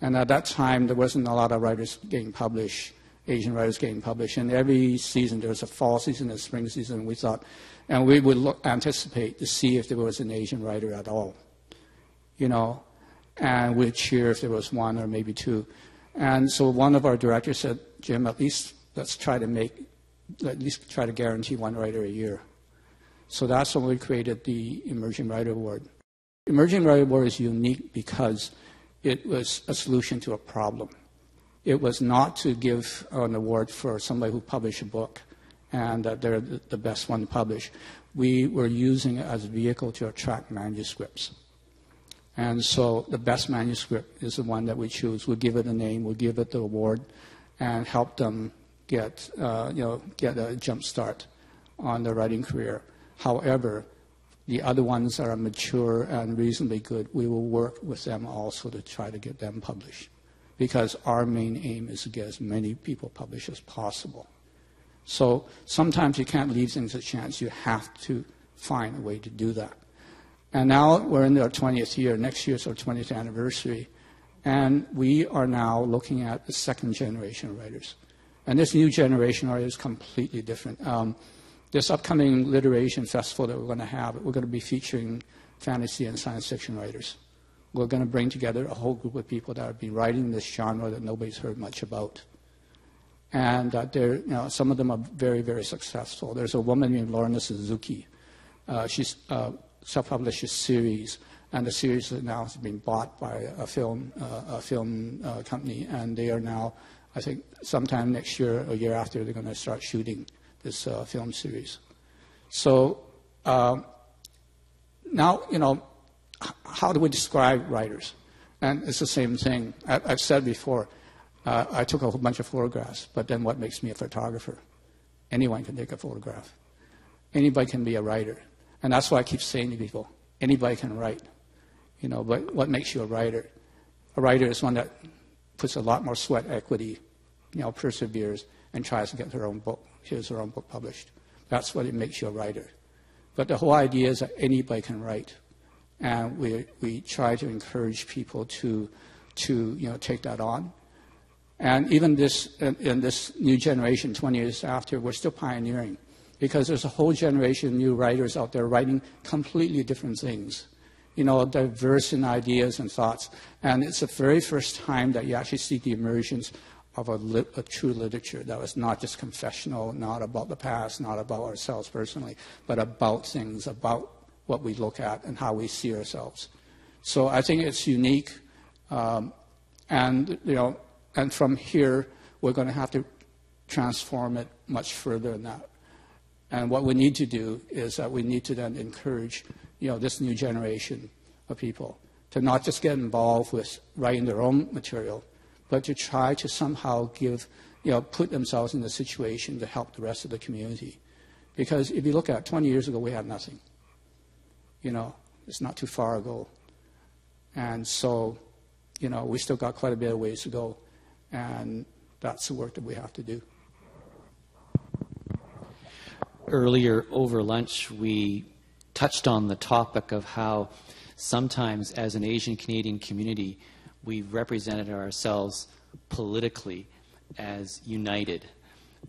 And at that time, there wasn't a lot of writers getting published, Asian writers getting published. And every season, there was a fall season, a spring season. We thought, and we would look, anticipate to see if there was an Asian writer at all, you know, and we'd cheer if there was one or maybe two. And so one of our directors said, Jim, at least let's try to make, at least try to guarantee one writer a year. So that's when we created the Emerging Writer Award. Emerging Writer Award is unique because it was a solution to a problem. It was not to give an award for somebody who published a book and that they're the best one to publish. We were using it as a vehicle to attract manuscripts. And so the best manuscript is the one that we choose. We'll give it a name, we'll give it the award, and help them get, uh, you know, get a jump start on their writing career. However, the other ones are mature and reasonably good, we will work with them also to try to get them published. because our main aim is to get as many people published as possible. So sometimes you can't leave things a chance. You have to find a way to do that. And now we're in our 20th year. Next year is our 20th anniversary. And we are now looking at the second generation writers. And this new generation writers is completely different. Um, this upcoming LiterASIAN festival that we're going to have, we're going to be featuring fantasy and science fiction writers. We're going to bring together a whole group of people that have been writing this genre that nobody's heard much about. And uh, you know, some of them are very, very successful. There's a woman named Lorna Suzuki. Uh, she's uh, self-published a series, and the series now has been bought by a film, uh, a film uh, company, and they are now, I think, sometime next year or year after, they're going to start shooting this uh, film series. So now, you know, how do we describe writers? And it's the same thing. I, have said before, uh, I took a whole bunch of photographs, but then what makes me a photographer? Anyone can take a photograph. Anybody can be a writer. And that's why I keep saying to people, anybody can write. You know, but what makes you a writer? A writer is one that puts a lot more sweat equity, you know, perseveres, and tries to get their own book, here's their own book published. That's what it makes you a writer. But the whole idea is that anybody can write and we, we try to encourage people to, to you know, take that on. And even this, in, in this new generation, 20 years after, we're still pioneering because there's a whole generation of new writers out there writing completely different things, you know, diverse in ideas and thoughts. And it's the very first time that you actually see the emergence of a, a, true literature that was not just confessional, not about the past, not about ourselves personally, but about things, about what we look at and how we see ourselves. So I think it's unique, um, and you know, and from here we're going to have to transform it much further than that. And what we need to do is that we need to then encourage, you know, this new generation of people to not just get involved with writing their own material, but to try to somehow give, you know, put themselves in a situation to help the rest of the community. Because if you look at 20 years ago, we had nothing you know, it's not too far ago. And so, you know, we still got quite a bit of ways to go. And that's the work that we have to do. Earlier over lunch, we touched on the topic of how sometimes, as an Asian Canadian community, we represented ourselves politically as united,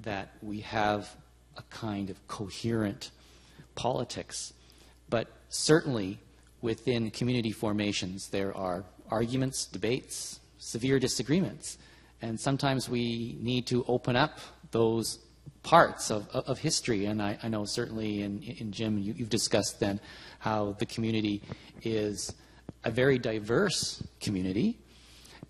that we have a kind of coherent politics. But certainly within community formations, there are arguments, debates, severe disagreements. And sometimes we need to open up those parts of, of history. And I, I know certainly in, in Jim, you, you've discussed then how the community is a very diverse community.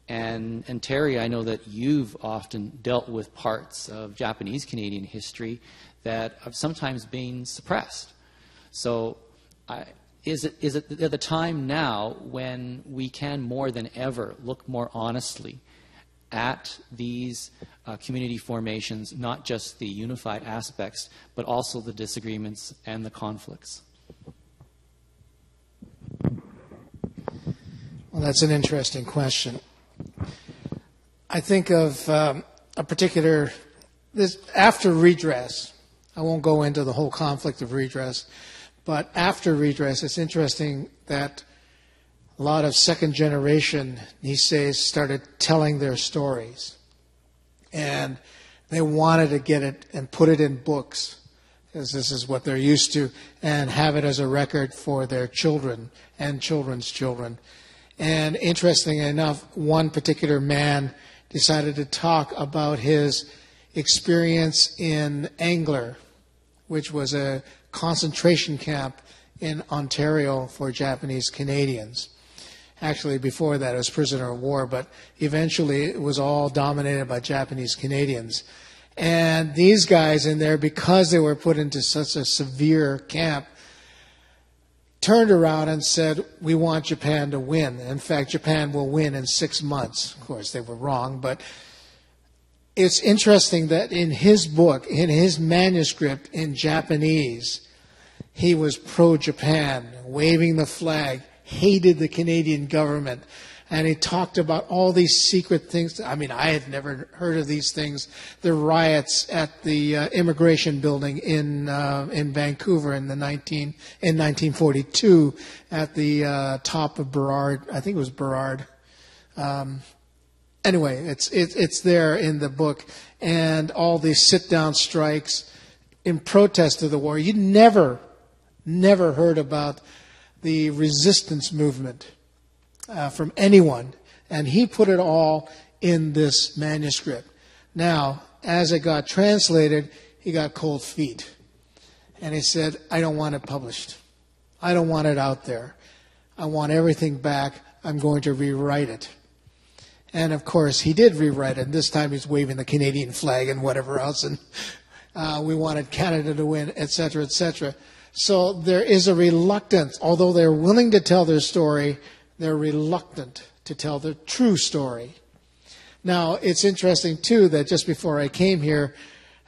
And, and Terry, I know that you've often dealt with parts of Japanese Canadian history that have sometimes been suppressed. So I, is it, is it the time now when we can more than ever look more honestly at these uh, community formations, not just the unified aspects, but also the disagreements and the conflicts? Well, that's an interesting question. I think of um, a particular this after redress. I won't go into the whole conflict of redress, but after redress, it's interesting that a lot of second generation Niseis started telling their stories. And they wanted to get it and put it in books, because this is what they're used to, and have it as a record for their children and children's children. And interesting enough, one particular man decided to talk about his experience in Angler, which was a concentration camp in Ontario for Japanese Canadians. Actually, before that, it was prisoner of war, but eventually it was all dominated by Japanese Canadians. And these guys in there, because they were put into such a severe camp, turned around and said, We want Japan to win. In fact, Japan will win in six months. Of course, they were wrong, but it's interesting that in his book, in his manuscript in Japanese, he was pro Japan, waving the flag, hated the Canadian government. And he talked about all these secret things. I mean, I had never heard of these things. The riots at the uh, immigration building in uh, in Vancouver in the 19 in 1942 at the uh, top of Burrard. I think it was Burrard. Um, anyway, it's it, it's there in the book, and all these sit down strikes in protest of the war. You never, never heard about the resistance movement uh, from anyone. And he put it all in this manuscript. Now, as it got translated, he got cold feet. And he said, I don't want it published. I don't want it out there. I want everything back. I'm going to rewrite it. And of course, he did rewrite it. And this time he's waving the Canadian flag and whatever else. And uh, we wanted Canada to win, et cetera, et cetera. So there is a reluctance, although they're willing to tell their story, they're reluctant to tell the true story. Now, it's interesting too that just before I came here,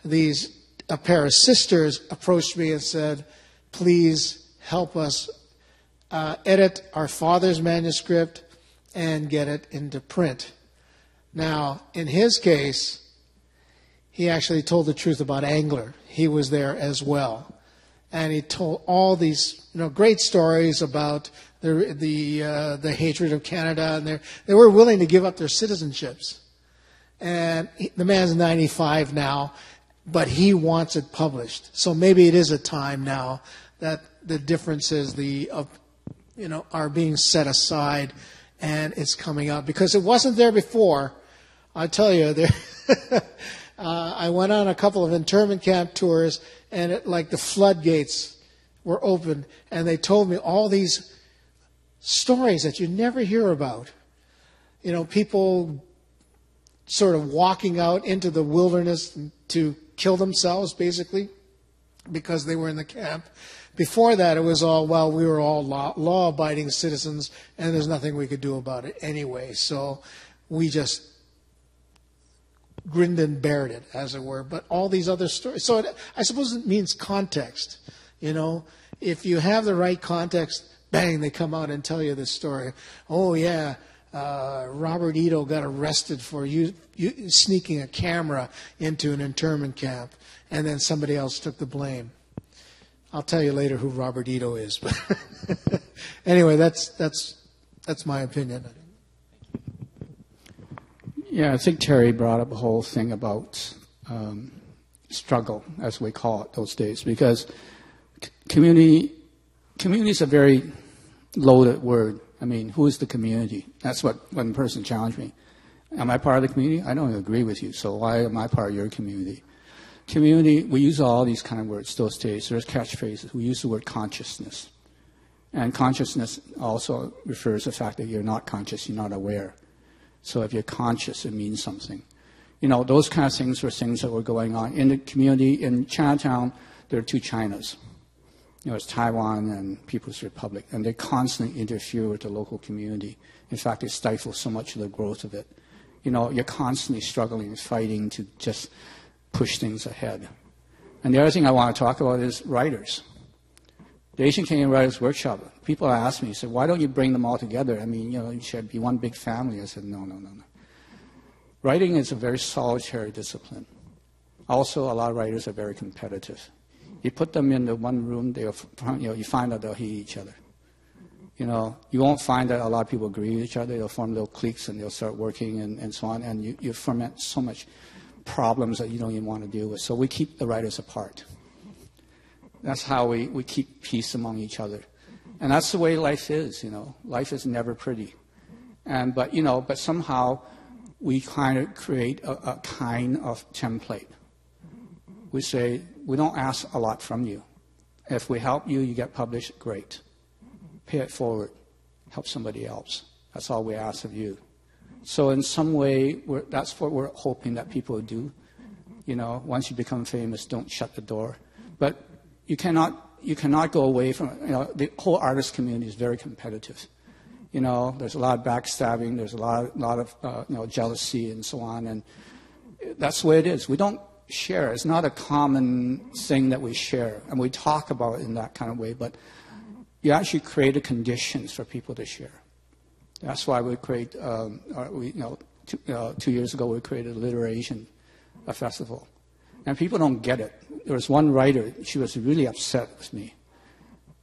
these a pair of sisters approached me and said, "Please help us uh, edit our father's manuscript and get it into print." Now, in his case, he actually told the truth about Angler. He was there as well and he told all these you know great stories about the the uh, the hatred of Canada, and they they were willing to give up their citizenships. And he, the man's 95 now, but he wants it published. So maybe it is a time now that the differences the you know are being set aside, and it's coming up because it wasn't there before. I tell you, there. uh, I went on a couple of internment camp tours and it, like the floodgates were opened, and they told me all these stories that you never hear about. You know, people sort of walking out into the wilderness to kill themselves, basically, because they were in the camp. Before that, it was all, well, we were all law abiding citizens, and there's nothing we could do about it anyway. So we just grinned and bared it, as it were. But all these other stories. So it, I suppose it means context. You know, if you have the right context, bang, they come out and tell you this story. Oh yeah, uh, Robert Ito got arrested for you, you, sneaking a camera into an internment camp, and then somebody else took the blame. I'll tell you later who Robert Ito is, but anyway, that's that's that's my opinion. Yeah, I think Terry brought up a whole thing about um, struggle, as we call it those days, because community community is a very loaded word. I mean, who is the community? That's what one person challenged me. Am I part of the community? I don't agree with you, so why am I part of your community? Community, we use all these kind of words those days. There's catchphrases. We use the word consciousness. And consciousness also refers to the fact that you're not conscious, you're not aware. So if you're conscious, it means something. You know, those kind of things were things that were going on. In the community, in Chinatown, there are two Chinas. You know, it's Taiwan and People's Republic, and they constantly interfere with the local community. In fact, they stifle so much of the growth of it. You know, you're constantly struggling, fighting to just push things ahead. And the other thing I want to talk about is writers the Asian Canadian Writers Workshop, people ask me, said, why don't you bring them all together? I mean, you know, you should be one big family. I said, no, no, no, no. Writing is a very solitary discipline. Also, a lot of writers are very competitive. You put them in the one room, they'll, you know, you find out they'll hate each other. You know, you won't find that a lot of people agree with each other. They'll form little cliques and they'll start working and, and so on. And you, you ferment so much problems that you don't even want to deal with. So we keep the writers apart. That's how we, we keep peace among each other. And that's the way life is, you know. Life is never pretty. And, but, you know, but somehow we kind of create a, a kind of template. We say, we don't ask a lot from you. If we help you, you get published, great. Pay it forward. Help somebody else. That's all we ask of you. So in some way, that's what we're hoping that people do. You know, once you become famous, don't shut the door. But you cannot you cannot go away from you know the whole artist community is very competitive. You know, there's a lot of backstabbing, there's a lot lot of uh, you know jealousy and so on, and that's the way it is. We don't share. It's not a common thing that we share, and we talk about it in that kind of way. But you actually create the conditions for people to share. That's why we create, um, we, you know, two, uh, two, years ago we created a LiterASIAN, a festival. And people don't get it. There was one writer, she was really upset with me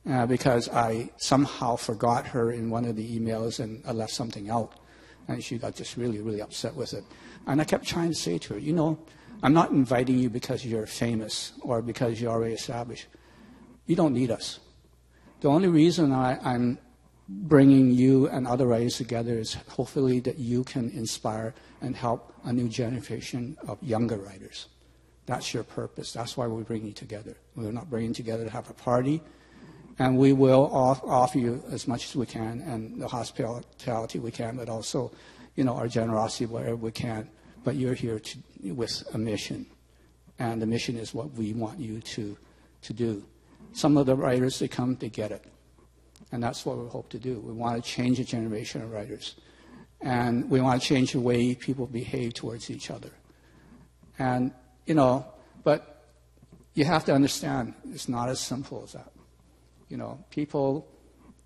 uh, because I somehow forgot her in one of the emails and I left something out. And she got just really, really upset with it. And I kept trying to say to her, you know, I'm not inviting you because you're famous or because you're already established. You don't need us. The only reason I, I'm bringing you and other writers together is hopefully that you can inspire and help a new generation of younger writers. That's your purpose. That's why we bring you together. We're not bringing together to have a party. And we will offer you as much as we can and the hospitality we can, but also, you know, our generosity wherever we can. But you're here to, with a mission. And the mission is what we want you to, to do. Some of the writers, that come, they get it. And that's what we hope to do. We want to change a generation of writers. And we want to change the way people behave towards each other. And, you know, but you have to understand it's not as simple as that. You know, people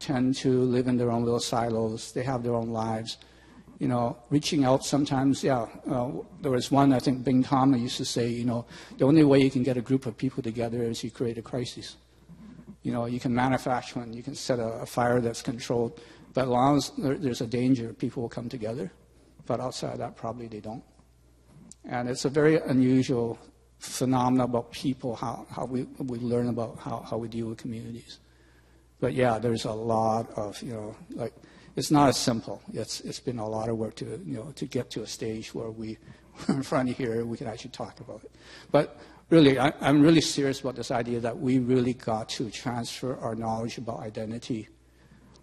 tend to live in their own little silos. They have their own lives. You know, reaching out sometimes, yeah. Uh, there was one, I think Bing Tama used to say, you know, the only way you can get a group of people together is you create a crisis. You know, you can manufacture one, you can set a, a fire that's controlled, but as long as there, there's a danger, people will come together. But outside of that, probably they don't. And it's a very unusual phenomenon about people, how, how we, we learn about how, how we deal with communities. But yeah, there's a lot of, you know, like, it's not as simple. It's, it's been a lot of work to, you know, to get to a stage where we, in front of here, we can actually talk about it. But really, I, am really serious about this idea that we really got to transfer our knowledge about identity.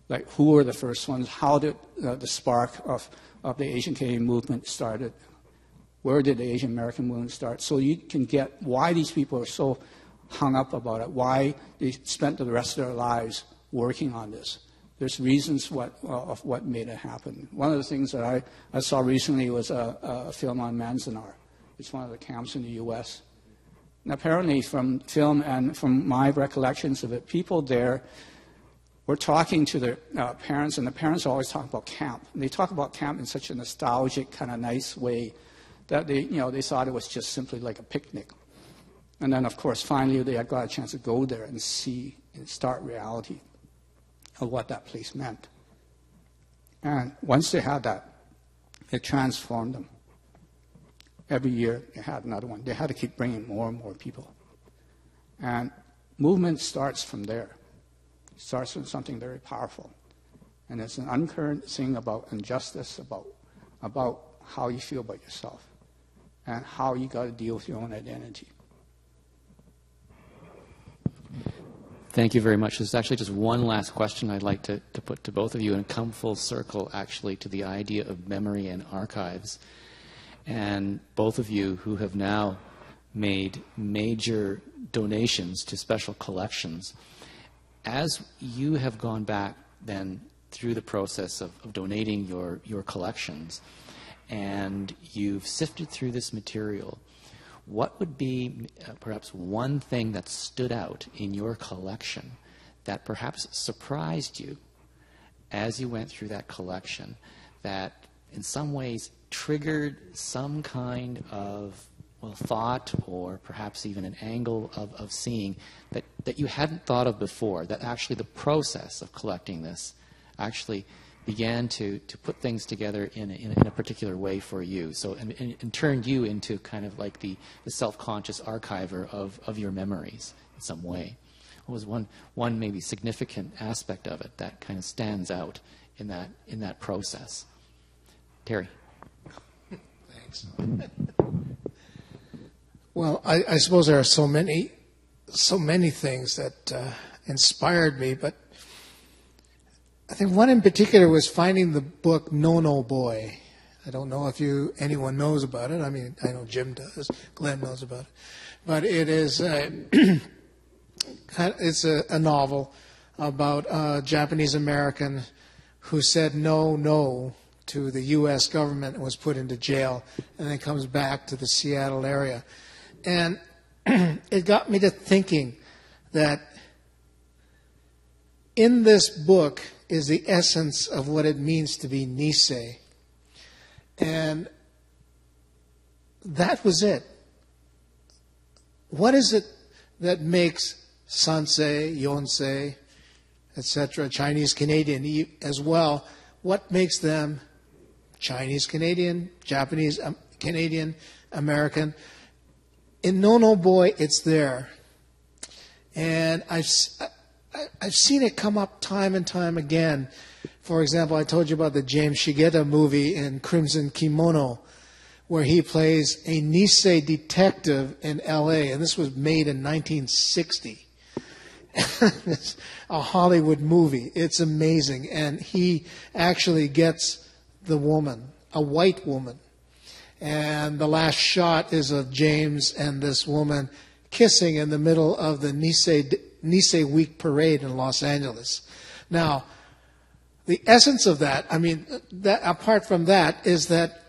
Like, who were the first ones? How did uh, the spark of, of the Asian Canadian movement started? Where did the Asian American movement start? So you can get why these people are so hung up about it, why they spent the rest of their lives working on this. There's reasons what, uh, of what made it happen. One of the things that I, I saw recently was a, a film on Manzanar. It's one of the camps in the U.S. And apparently, from film and from my recollections of it, people there were talking to their uh, parents, and the parents always talk about camp. And they talk about camp in such a nostalgic, kind of nice way that they, you know, they thought it was just simply like a picnic. And then, of course, finally they got a chance to go there and see and start reality of what that place meant. And once they had that, it transformed them. Every year they had another one. They had to keep bringing more and more people. And movement starts from there. It starts from something very powerful. And it's an uncurrent thing about injustice, about, about how you feel about yourself, and how you got to deal with your own identity. Thank you very much. There's actually just one last question I'd like to, to put to both of you and come full circle actually to the idea of memory and archives. And both of you who have now made major donations to special collections, as you have gone back then through the process of, of donating your, your collections and you've sifted through this material, what would be uh, perhaps one thing that stood out in your collection that perhaps surprised you as you went through that collection that in some ways triggered some kind of well, thought or perhaps even an angle of, of seeing that, that you hadn't thought of before, that actually the process of collecting this actually began to, to put things together in a, in, a, particular way for you. So, and, and, and, turned you into kind of like the, the self-conscious archiver of, of your memories in some way. What was one, one maybe significant aspect of it that kind of stands out in that, in that process? Terry. Thanks. well, I, I, suppose there are so many, so many things that uh, inspired me, but I think one in particular was finding the book No No Boy. I don't know if you anyone knows about it. I mean, I know Jim does. Glenn knows about it, but it is uh, it's a, a, novel about a Japanese American who said no, no to the U.S. government and was put into jail, and then comes back to the Seattle area, and it got me to thinking that in this book is the essence of what it means to be Nisei. And that was it. What is it that makes Sansei, Yonsei, etc., Chinese Canadian as well? What makes them Chinese Canadian, Japanese um, Canadian, American? In No No Boy, it's there. And I've, I've seen it come up time and time again. For example, I told you about the James Shigeta movie in Crimson Kimono, where he plays a Nisei detective in L.A., and this was made in 1960. it's a Hollywood movie. It's amazing. And he actually gets the woman, a white woman. And the last shot is of James and this woman kissing in the middle of the Nisei, Nisei Week parade in Los Angeles. Now, the essence of that, I mean, that, apart from that, is that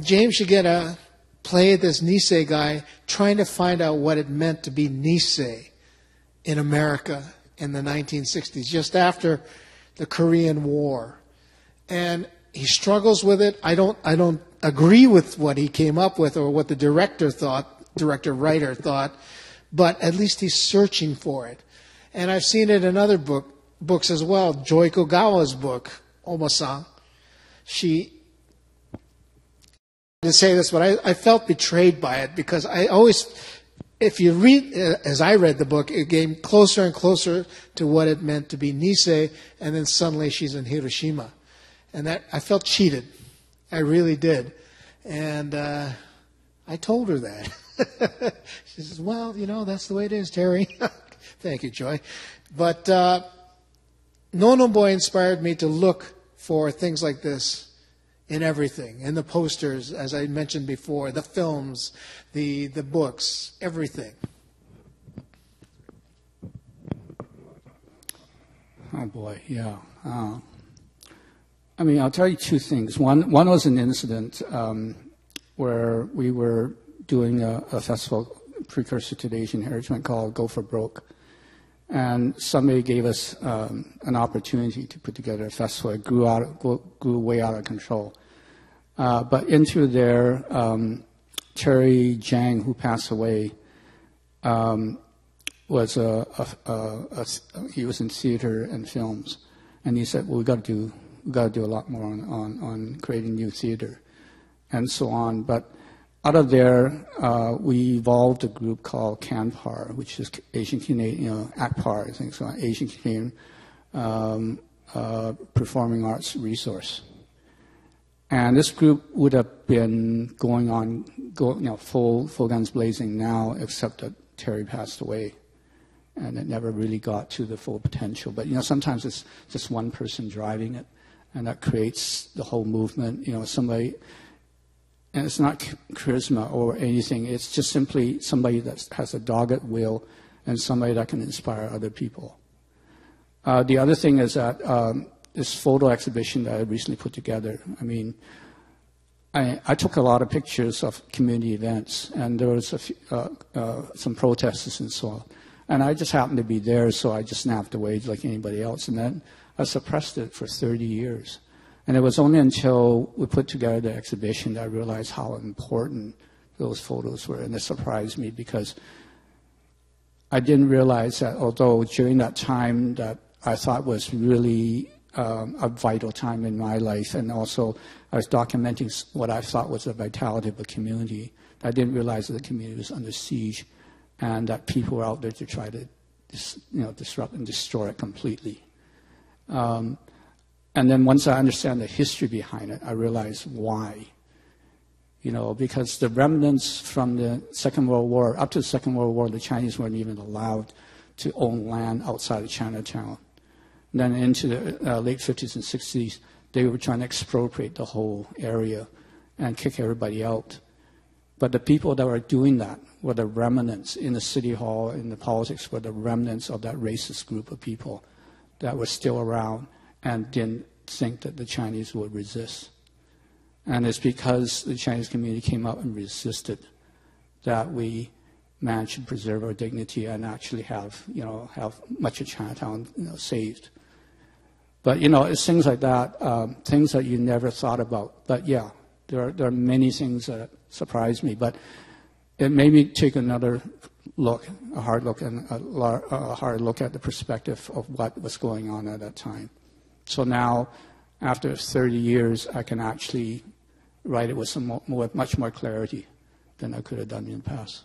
James Shigeta played this Nisei guy trying to find out what it meant to be Nisei in America in the 1960s, just after the Korean War. And he struggles with it. I don't, I don't agree with what he came up with or what the director thought, director writer thought, but at least he's searching for it. And I've seen it in other book, books as well. Joy Kogawa's book, Obasan. She to say this, but I, I felt betrayed by it because I always, if you read, uh, as I read the book, it came closer and closer to what it meant to be Nisei, and then suddenly she's in Hiroshima. And that, I felt cheated. I really did. And uh, I told her that. she says, well, you know, that's the way it is, Terry. Thank you, Joy. But uh, No No Boy inspired me to look for things like this in everything, in the posters, as I mentioned before, the films, the, the books, everything. Oh boy, yeah. Uh, I mean, I'll tell you two things. One, one was an incident um, where we were doing a, a, festival precursor to the Asian Heritage Month called Go for Broke. And somebody gave us um, an opportunity to put together a festival. It grew out, grew way out of control. Uh, but into there, um, Terry Jang, who passed away, um, was a, a, a, he was in theater and films, and he said, "Well, we got to do we got to do a lot more on, on, on creating new theater, and so on." But out of there, uh, we evolved a group called CANPAR, which is Asian Canadian, you know, ACPAR, I think so, Asian Canadian um, uh, Performing Arts Resource. And this group would have been going on, go, you know, full, full guns blazing now, except that Terry passed away. And it never really got to the full potential. But, you know, sometimes it's just one person driving it, and that creates the whole movement. You know, somebody, and it's not charisma or anything. It's just simply somebody that has a dogged will and somebody that can inspire other people. Uh, the other thing is that um, this photo exhibition that I recently put together, I mean, I, I took a lot of pictures of community events, and there was few, uh, uh, some protesters and so on. And I just happened to be there, so I just snapped away like anybody else. And then I suppressed it for 30 years. And it was only until we put together the exhibition that I realized how important those photos were. And it surprised me because I didn't realize that although during that time that I thought was really um, a vital time in my life, and also I was documenting what I thought was the vitality of a community. I didn't realize that the community was under siege, and that people were out there to try to, you know, disrupt and destroy it completely. Um, and then once I understand the history behind it, I realize why. You know, because the remnants from the Second World War, up to the Second World War, the Chinese weren't even allowed to own land outside of Chinatown. And then into the uh, late 50s and 60s, they were trying to expropriate the whole area and kick everybody out. But the people that were doing that were the remnants in the city hall, in the politics, were the remnants of that racist group of people that were still around and didn't think that the Chinese would resist. And it's because the Chinese community came up and resisted that we managed to preserve our dignity and actually have, you know, have much of Chinatown, you know, saved. But, you know, it's things like that, um, things that you never thought about. But yeah, there are, there are many things that surprised me. But it made me take another look, a hard look, and a, a hard look at the perspective of what was going on at that time. So now, after 30 years, I can actually write it with some more, much more clarity than I could have done in the past.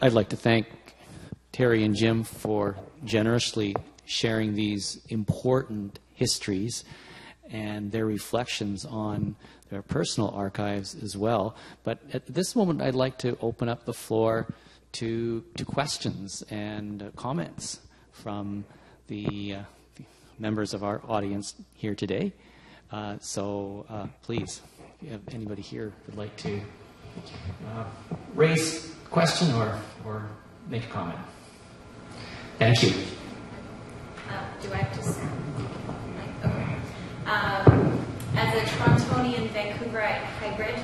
I'd like to thank Terry and Jim for generously sharing these important histories and their reflections on their personal archives as well. But at this moment, I'd like to open up the floor to, to questions and comments from the, uh, the, members of our audience here today. Uh, so uh, please, if you have anybody here who'd like to uh, raise a question or, or make a comment. Thank you. Uh, do I have to stand? Okay. Um, as a Torontonian Vancouverite hybrid,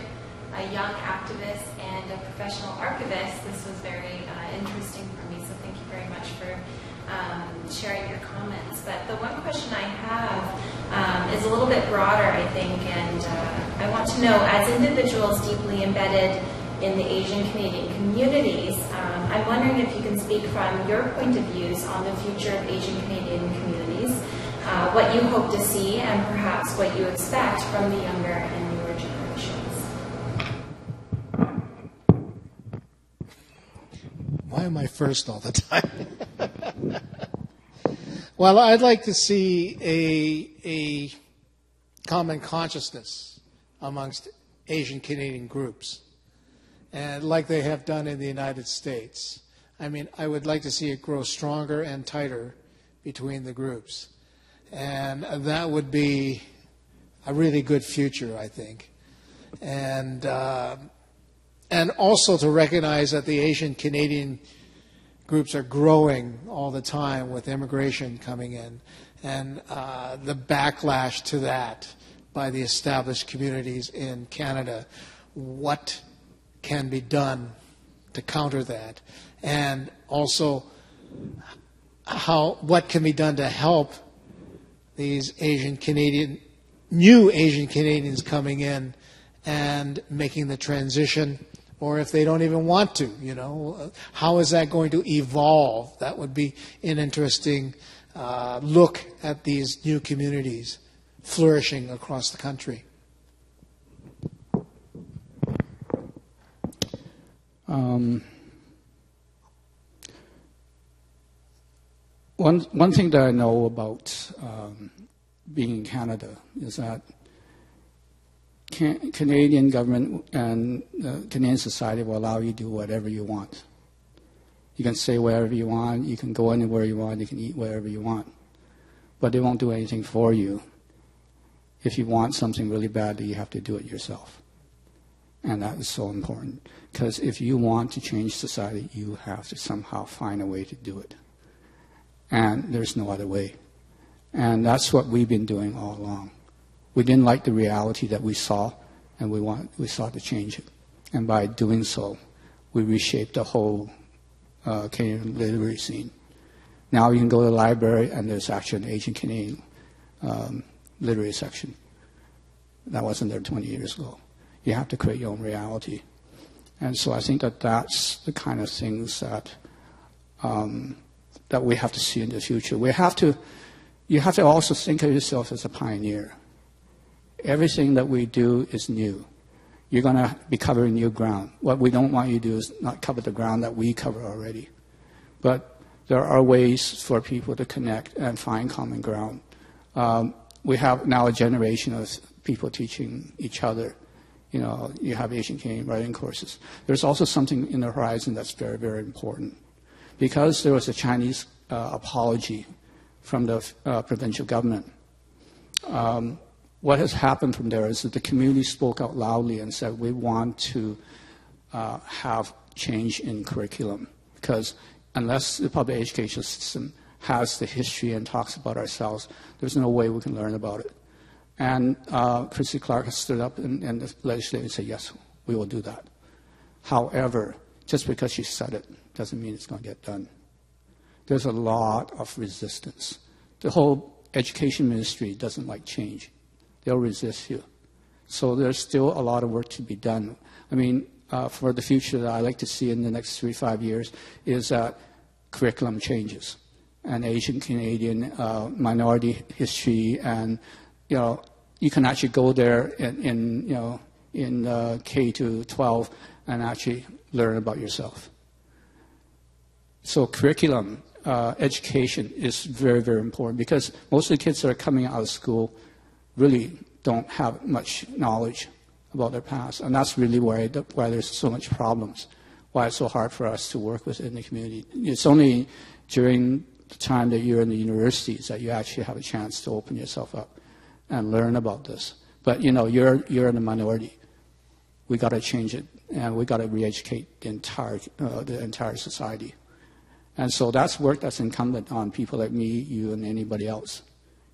a young activist and a professional archivist, this was very uh, interesting for me. So thank you very much for um, sharing your comments. But the one question I have um, is a little bit broader, I think, and uh, I want to know, as individuals deeply embedded in the Asian Canadian communities, um, I'm wondering if you can speak from your point of views on the future of Asian Canadian communities, uh, what you hope to see, and perhaps what you expect from the younger and newer generations. Why am I first all the time? Well, I'd like to see a, a common consciousness amongst Asian Canadian groups, and like they have done in the United States. I mean, I would like to see it grow stronger and tighter between the groups. And that would be a really good future, I think. And, uh, and also to recognize that the Asian Canadian groups are growing all the time with immigration coming in, and uh, the backlash to that by the established communities in Canada. What can be done to counter that? And also, how, what can be done to help these Asian Canadian, new Asian Canadians coming in and making the transition or if they don't even want to, you know, how is that going to evolve? That would be an interesting uh, look at these new communities flourishing across the country. Um, one one thing that I know about um, being in Canada is that can, Canadian government and uh, Canadian society will allow you to do whatever you want. You can say wherever you want, you can go anywhere you want, you can eat wherever you want. But they won't do anything for you. If you want something really badly, you have to do it yourself. And that is so important. Because if you want to change society, you have to somehow find a way to do it. And there's no other way. And that's what we've been doing all along. We didn't like the reality that we saw, and we, want, we sought to change it. And by doing so, we reshaped the whole uh, Canadian literary scene. Now you can go to the library, and there's actually an Asian Canadian um, literary section. That wasn't there 20 years ago. You have to create your own reality. And so I think that that's the kind of things that um, that we have to see in the future. We have to, you have to also think of yourself as a pioneer. Everything that we do is new. You're going to be covering new ground. What we don't want you to do is not cover the ground that we cover already. But there are ways for people to connect and find common ground. Um, we have now a generation of people teaching each other. You know, you have Asian Canadian writing courses. There's also something in the horizon that's very, very important. Because there was a Chinese uh, apology from the uh, provincial government, um, what has happened from there is that the community spoke out loudly and said, we want to uh, have change in curriculum because unless the public education system has the history and talks about ourselves, there's no way we can learn about it. And uh, Christy Clark has stood up in the legislature and said, yes, we will do that. However, just because she said it doesn't mean it's going to get done. There's a lot of resistance. The whole education ministry doesn't like change. They'll resist you. So there's still a lot of work to be done. I mean, uh, for the future that I like to see in the next three, five years is that curriculum changes and Asian Canadian uh, minority history and, you know, you can actually go there in, in you know, in uh, K to 12 and actually learn about yourself. So curriculum, uh, education is very, very important because most of the kids that are coming out of school really don't have much knowledge about their past. And that's really why, why there's so much problems, why it's so hard for us to work within the community. It's only during the time that you're in the universities that you actually have a chance to open yourself up and learn about this. But, you know, you're, you're in the minority. We got to change it, and we got to re-educate the entire, uh, the entire society. And so that's work that's incumbent on people like me, you, and anybody else.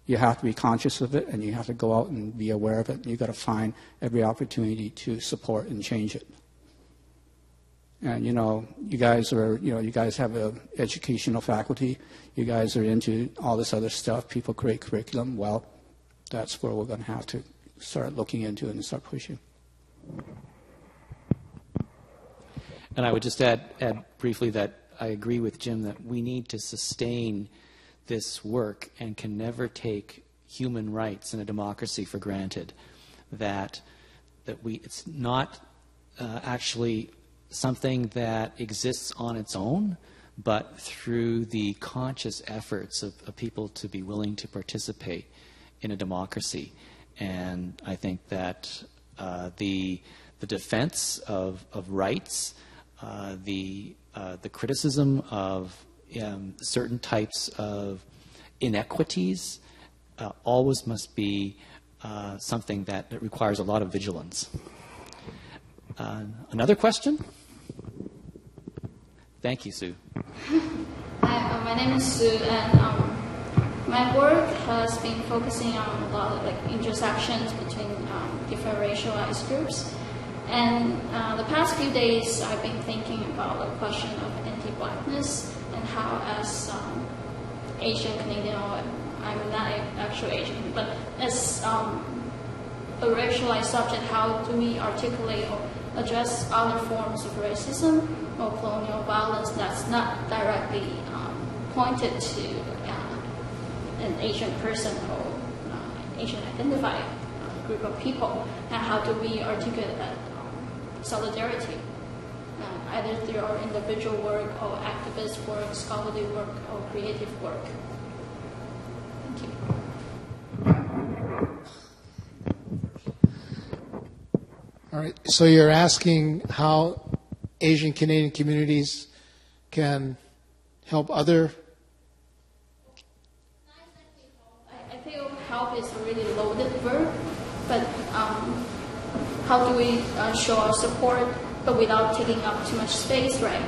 You have to be conscious of it, and you have to go out and be aware of it. And You've got to find every opportunity to support and change it. And you know, you guys are, you know, you guys have an educational faculty. You guys are into all this other stuff. People create curriculum. Well, that's where we're going to have to start looking into and start pushing. And I would just add, add briefly that I agree with Jim that we need to sustain this work and can never take human rights in a democracy for granted. That that we it's not uh, actually something that exists on its own, but through the conscious efforts of, of people to be willing to participate in a democracy. And I think that uh, the the defense of, of rights, uh, the uh, the criticism of um, certain types of inequities uh, always must be uh, something that, that, requires a lot of vigilance. Uh, another question? Thank you, Sue. Hi, uh, my name is Sue, and um, my work has been focusing on a lot of like intersections between um, different racialized groups. And uh, the past few days, I've been thinking about the question of anti-blackness how, as um, Asian Canadian, or I'm not actual Asian, but as um, a racialized subject, how do we articulate or address other forms of racism or colonial violence that's not directly um, pointed to uh, an Asian person or uh, Asian identified uh, group of people, and how do we articulate that solidarity, uh, either through our individual work or activist work, scholarly work, or creative work. Thank you. All right, so you're asking how Asian Canadian communities can help other I think help is a really loaded verb, but um, how do we uh, show our support but without taking up too much space, right?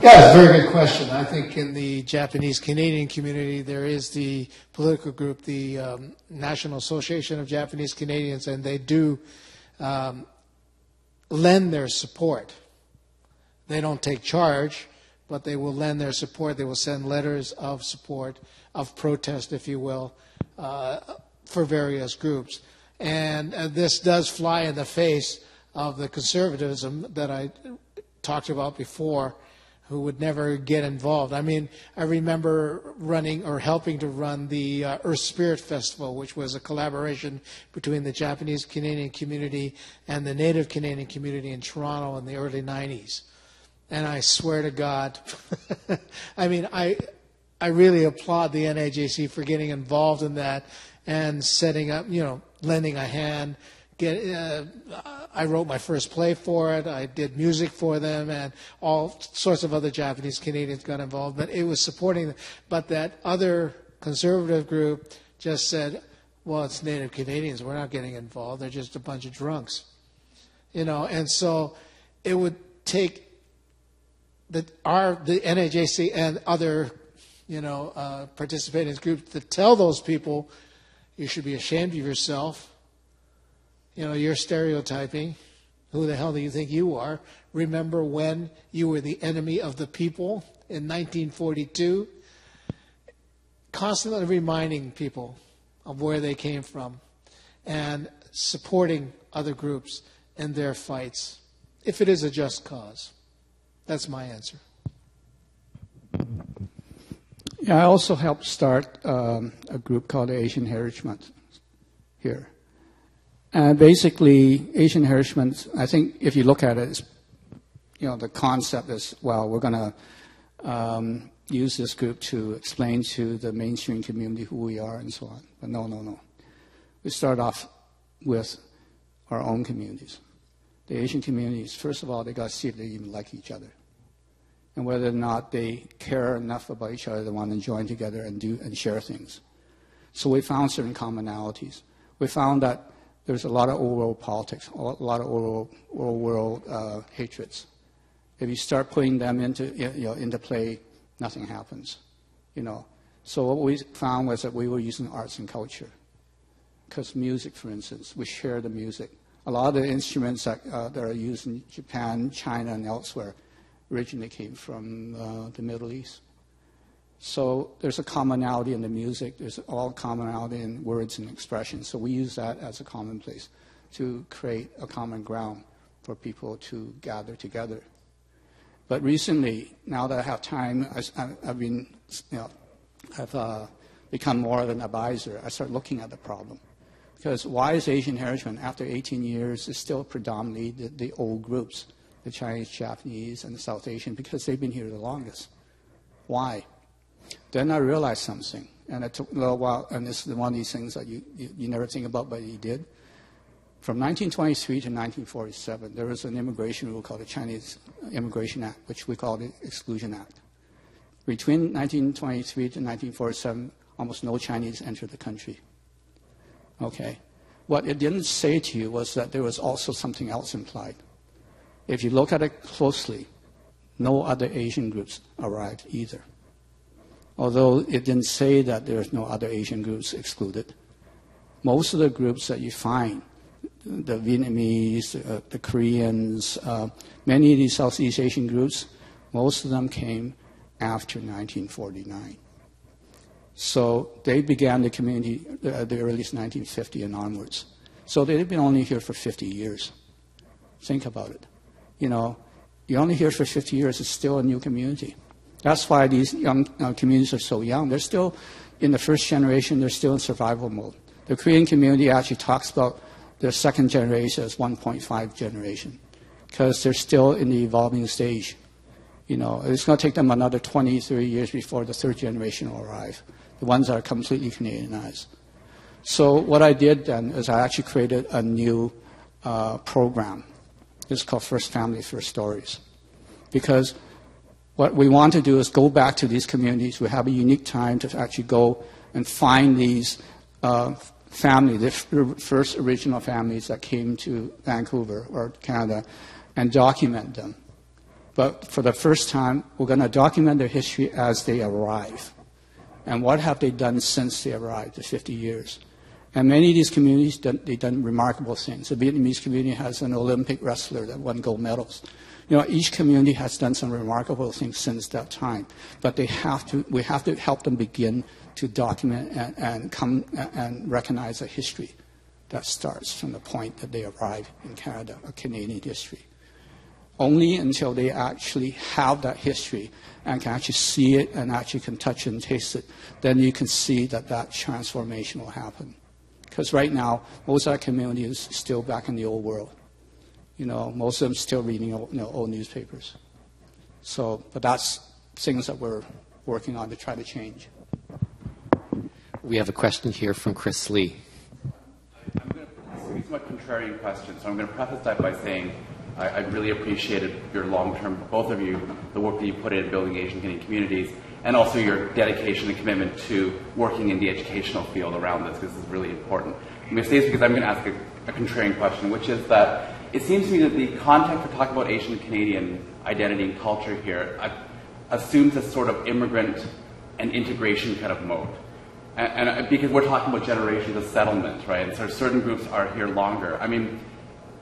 Yeah, it's a very good question. I think in the Japanese Canadian community, there is the political group, the um, National Association of Japanese Canadians, and they do um, lend their support. They don't take charge, but they will lend their support. They will send letters of support, of protest, if you will, uh, for various groups. And uh, this does fly in the face of the conservatism that I talked about before, who would never get involved. I mean, I remember running or helping to run the uh, Earth Spirit Festival, which was a collaboration between the Japanese Canadian community and the Native Canadian community in Toronto in the early 90s. And I swear to God, I mean, I, I really applaud the NAJC for getting involved in that and setting up, you know, lending a hand. Get, uh, I wrote my first play for it. I did music for them, and all sorts of other Japanese Canadians got involved. But it was supporting them. But that other conservative group just said, "Well, it's Native Canadians. We're not getting involved. They're just a bunch of drunks," you know. And so it would take the our the NAJC and other, you know, uh, participating groups to tell those people you should be ashamed of yourself. You know, you're stereotyping. Who the hell do you think you are? Remember when you were the enemy of the people in 1942? Constantly reminding people of where they came from and supporting other groups in their fights, if it is a just cause. That's my answer. Yeah, I also helped start um, a group called Asian Heritage Month here. And basically, Asian Month, I think if you look at it, you know, the concept is, well, we're going to um, use this group to explain to the mainstream community who we are and so on. But no, no, no. We start off with our own communities. The Asian communities, first of all, they got to see if they even like each other and whether or not they care enough about each other they want to join together and do and share things. So we found certain commonalities. We found that there's a lot of old world politics, a lot of old, old world uh, hatreds. If you start putting them into you know, into play, nothing happens. You know. So what we found was that we were using arts and culture. Because music, for instance, we share the music. A lot of the instruments that, uh, that are used in Japan, China, and elsewhere originally came from uh, the Middle East. So there's a commonality in the music. There's all commonality in words and expressions. So we use that as a commonplace to create a common ground for people to gather together. But recently, now that I have time, I, have been, you know, I've uh, become more of an advisor. I start looking at the problem. Because why is Asian heritage after 18 years is still predominantly the, the old groups? the Chinese, Japanese, and the South Asian because they've been here the longest. Why? Then I realized something, and it took a little while, and this is one of these things that you, you, you never think about, but you did. From 1923 to 1947, there was an immigration rule called the Chinese Immigration Act, which we call the Exclusion Act. Between 1923 to 1947, almost no Chinese entered the country. Okay. What it didn't say to you was that there was also something else implied. If you look at it closely, no other Asian groups arrived either. Although it didn't say that there's no other Asian groups excluded. Most of the groups that you find, the Vietnamese, uh, the Koreans, uh, many of these Southeast Asian groups, most of them came after 1949. So they began the community at the earliest 1950 and onwards. So they've been only here for 50 years. Think about it you know, you're only here for 50 years, it's still a new community. That's why these young uh, communities are so young. They're still in the first generation, they're still in survival mode. The Korean community actually talks about their second generation as 1.5 generation because they're still in the evolving stage. You know, it's going to take them another 20, 30 years before the third generation will arrive, the ones that are completely Canadianized. So what I did then is I actually created a new uh, program it's called First Family, First Stories. Because what we want to do is go back to these communities. We have a unique time to actually go and find these uh, families, the first original families that came to Vancouver or Canada, and document them. But for the first time, we're going to document their history as they arrive. And what have they done since they arrived, the 50 years? And many of these communities, done, they've done remarkable things. The Vietnamese community has an Olympic wrestler that won gold medals. You know, each community has done some remarkable things since that time, but they have to, we have to help them begin to document and, and come and recognize a history that starts from the point that they arrive in Canada, a Canadian history. Only until they actually have that history and can actually see it and actually can touch and taste it, then you can see that that transformation will happen. Because right now, most of our community is still back in the old world. You know, most of them still reading old, you know, old newspapers. So, but that's things that we're working on to try to change. We have a question here from Chris Lee. I'm going to somewhat contrarian question, so I'm going to preface that by saying I, I really appreciated your long-term, both of you, the work that you put in building Asian Canadian communities and also your dedication and commitment to working in the educational field around this. This is really important. I'm going to say this because I'm going to ask a, a contrarian question, which is that it seems to me that the context for talking about Asian Canadian identity and culture here uh, assumes a sort of immigrant and integration kind of mode. And, and, because we're talking about generations of settlement, right? And so certain groups are here longer. I mean,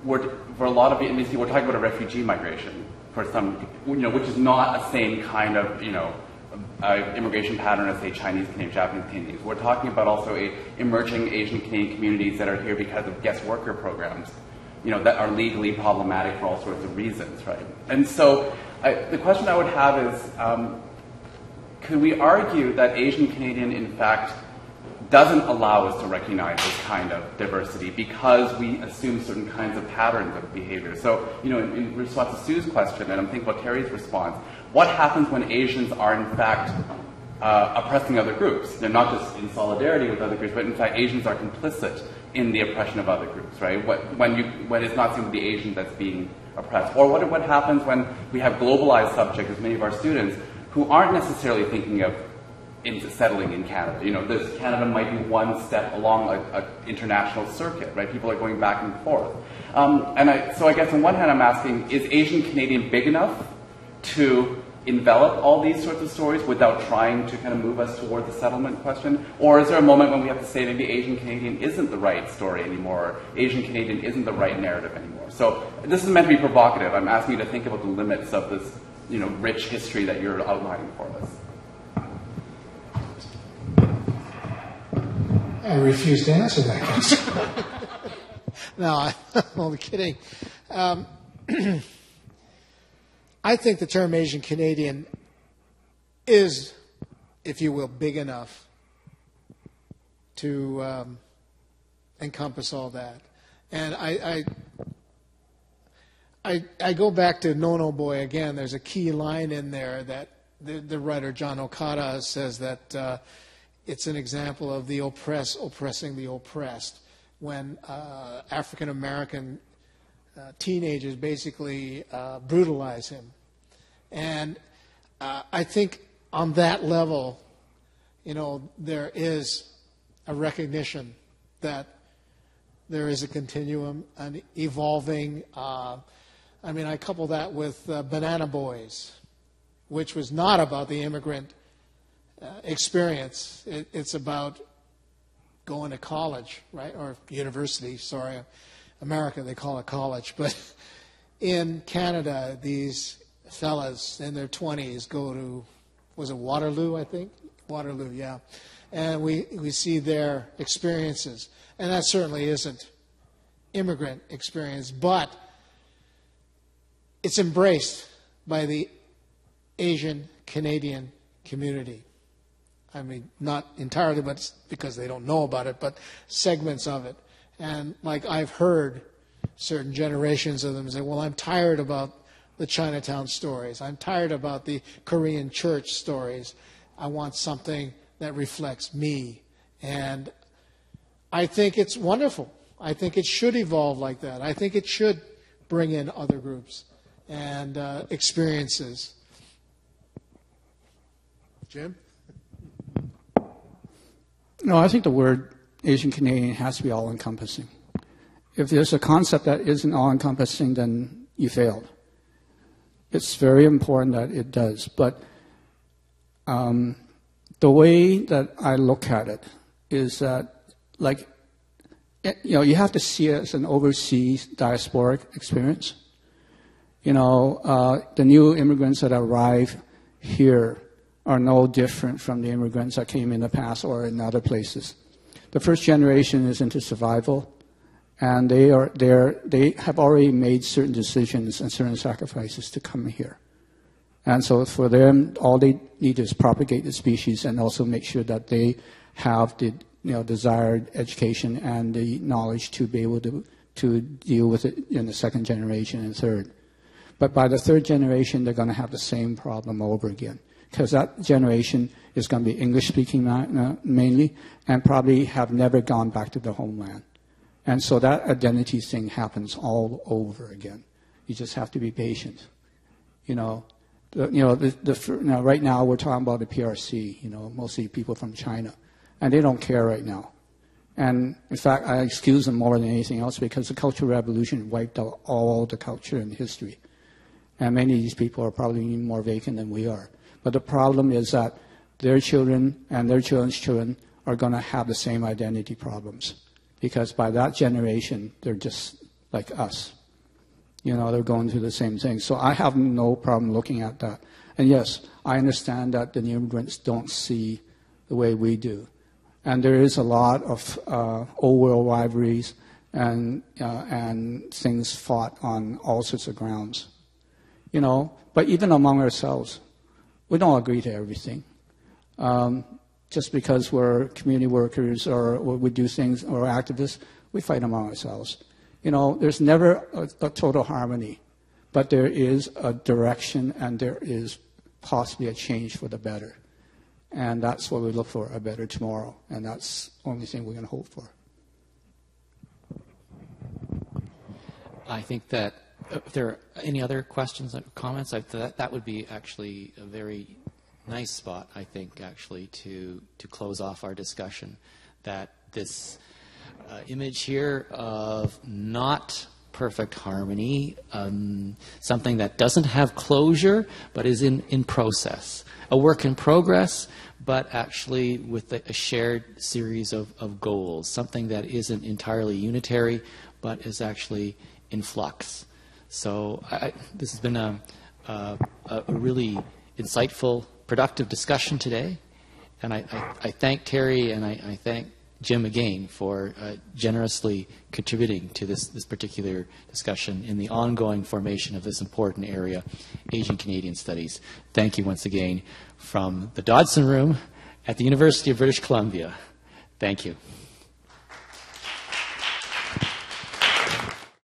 for a lot of Vietnamese people, we're talking about a refugee migration for some, you know, which is not a same kind of, you know, uh, immigration pattern as say Chinese Canadian, Japanese Canadians. We're talking about also a emerging Asian Canadian communities that are here because of guest worker programs, you know, that are legally problematic for all sorts of reasons, right? And so I, the question I would have is, um, could we argue that Asian Canadian, in fact, doesn't allow us to recognize this kind of diversity because we assume certain kinds of patterns of behavior. So, you know, in, in response to Sue's question, and I'm thinking about Terry's response, what happens when Asians are in fact uh, oppressing other groups? They're not just in solidarity with other groups, but in fact Asians are complicit in the oppression of other groups, right? What, when, you, when it's not simply the Asian that's being oppressed. Or what, what happens when we have globalized subjects, as many of our students, who aren't necessarily thinking of settling in Canada. You know, this Canada might be one step along an international circuit, right? People are going back and forth. Um, and I, so I guess on one hand, I'm asking, is Asian Canadian big enough to envelop all these sorts of stories without trying to kind of move us toward the settlement question? Or is there a moment when we have to say maybe Asian Canadian isn't the right story anymore, or Asian Canadian isn't the right narrative anymore? So this is meant to be provocative. I'm asking you to think about the limits of this, you know, rich history that you're outlining for us. I refuse to answer that question. no, I'm only kidding. Um, I think the term Asian Canadian is, if you will, big enough to um, encompass all that. And I, I, I, I, go back to No No Boy again. There's a key line in there that the, the writer John Okada says that. Uh, it's an example of the oppressed oppressing the oppressed when uh, African American uh, teenagers basically uh, brutalize him. And uh, I think on that level, you know, there is a recognition that there is a continuum, an evolving. Uh, I mean, I couple that with uh, Banana Boys, which was not about the immigrant uh, experience. It, it's about going to college, right, or university. Sorry, America they call it college, but in Canada, these fellas in their 20s go to was it Waterloo? I think Waterloo, yeah, and we we see their experiences, and that certainly isn't immigrant experience, but it's embraced by the Asian Canadian community. I mean, not entirely, but because they don't know about it, but segments of it. And like I've heard certain generations of them say, well, I'm tired about the Chinatown stories. I'm tired about the Korean church stories. I want something that reflects me. And I think it's wonderful. I think it should evolve like that. I think it should bring in other groups and uh, experiences. Jim? No, I think the word Asian Canadian has to be all encompassing. If there's a concept that isn't all encompassing, then you failed. It's very important that it does. But um, the way that I look at it is that, like, eh, you know, you have to see it as an overseas diasporic experience. You know, uh, the new immigrants that arrive here are no different from the immigrants that came in the past or in other places. The first generation is into survival, and they are there. They have already made certain decisions and certain sacrifices to come here. And so for them, all they need is propagate the species and also make sure that they have the you know, desired education and the knowledge to be able to, to deal with it in the second generation and third. But by the third generation, they're going to have the same problem over again because that generation is going to be English speaking mainly and probably have never gone back to the homeland. And so that identity thing happens all over again. You just have to be patient. You know, the, you know, the, the, now right now we're talking about the PRC, you know, mostly people from China. And they don't care right now. And in fact, I excuse them more than anything else because the Cultural Revolution wiped out all the culture and history. And many of these people are probably more vacant than we are. But the problem is that their children and their children's children are going to have the same identity problems because by that generation, they're just like us. You know, they're going through the same thing. So I have no problem looking at that. And yes, I understand that the new immigrants don't see the way we do. And there is a lot of uh, old world rivalries and, uh, and things fought on all sorts of grounds. You know, but even among ourselves, we don't agree to everything. Um, just because we're community workers or, we do things or activists, we fight among ourselves. You know, there's never a, a total harmony, but there is a direction and there is possibly a change for the better. And that's what we look for, a better tomorrow. And that's the only thing we're going to hope for. I think that if there are any other questions or comments, I, that, that would be actually a very nice spot, I think, actually, to, to close off our discussion. That this uh, image here of not perfect harmony, um, something that doesn't have closure but is in, in process, a work in progress, but actually with a, a shared series of, of goals, something that isn't entirely unitary but is actually in flux. So I, this has been a, a, a really insightful, productive discussion today. And I, I, I thank Terry and I, thank Jim again for uh, generously contributing to this, this particular discussion in the ongoing formation of this important area, Asian Canadian Studies. Thank you once again from the Dodson Room at the University of British Columbia. Thank you.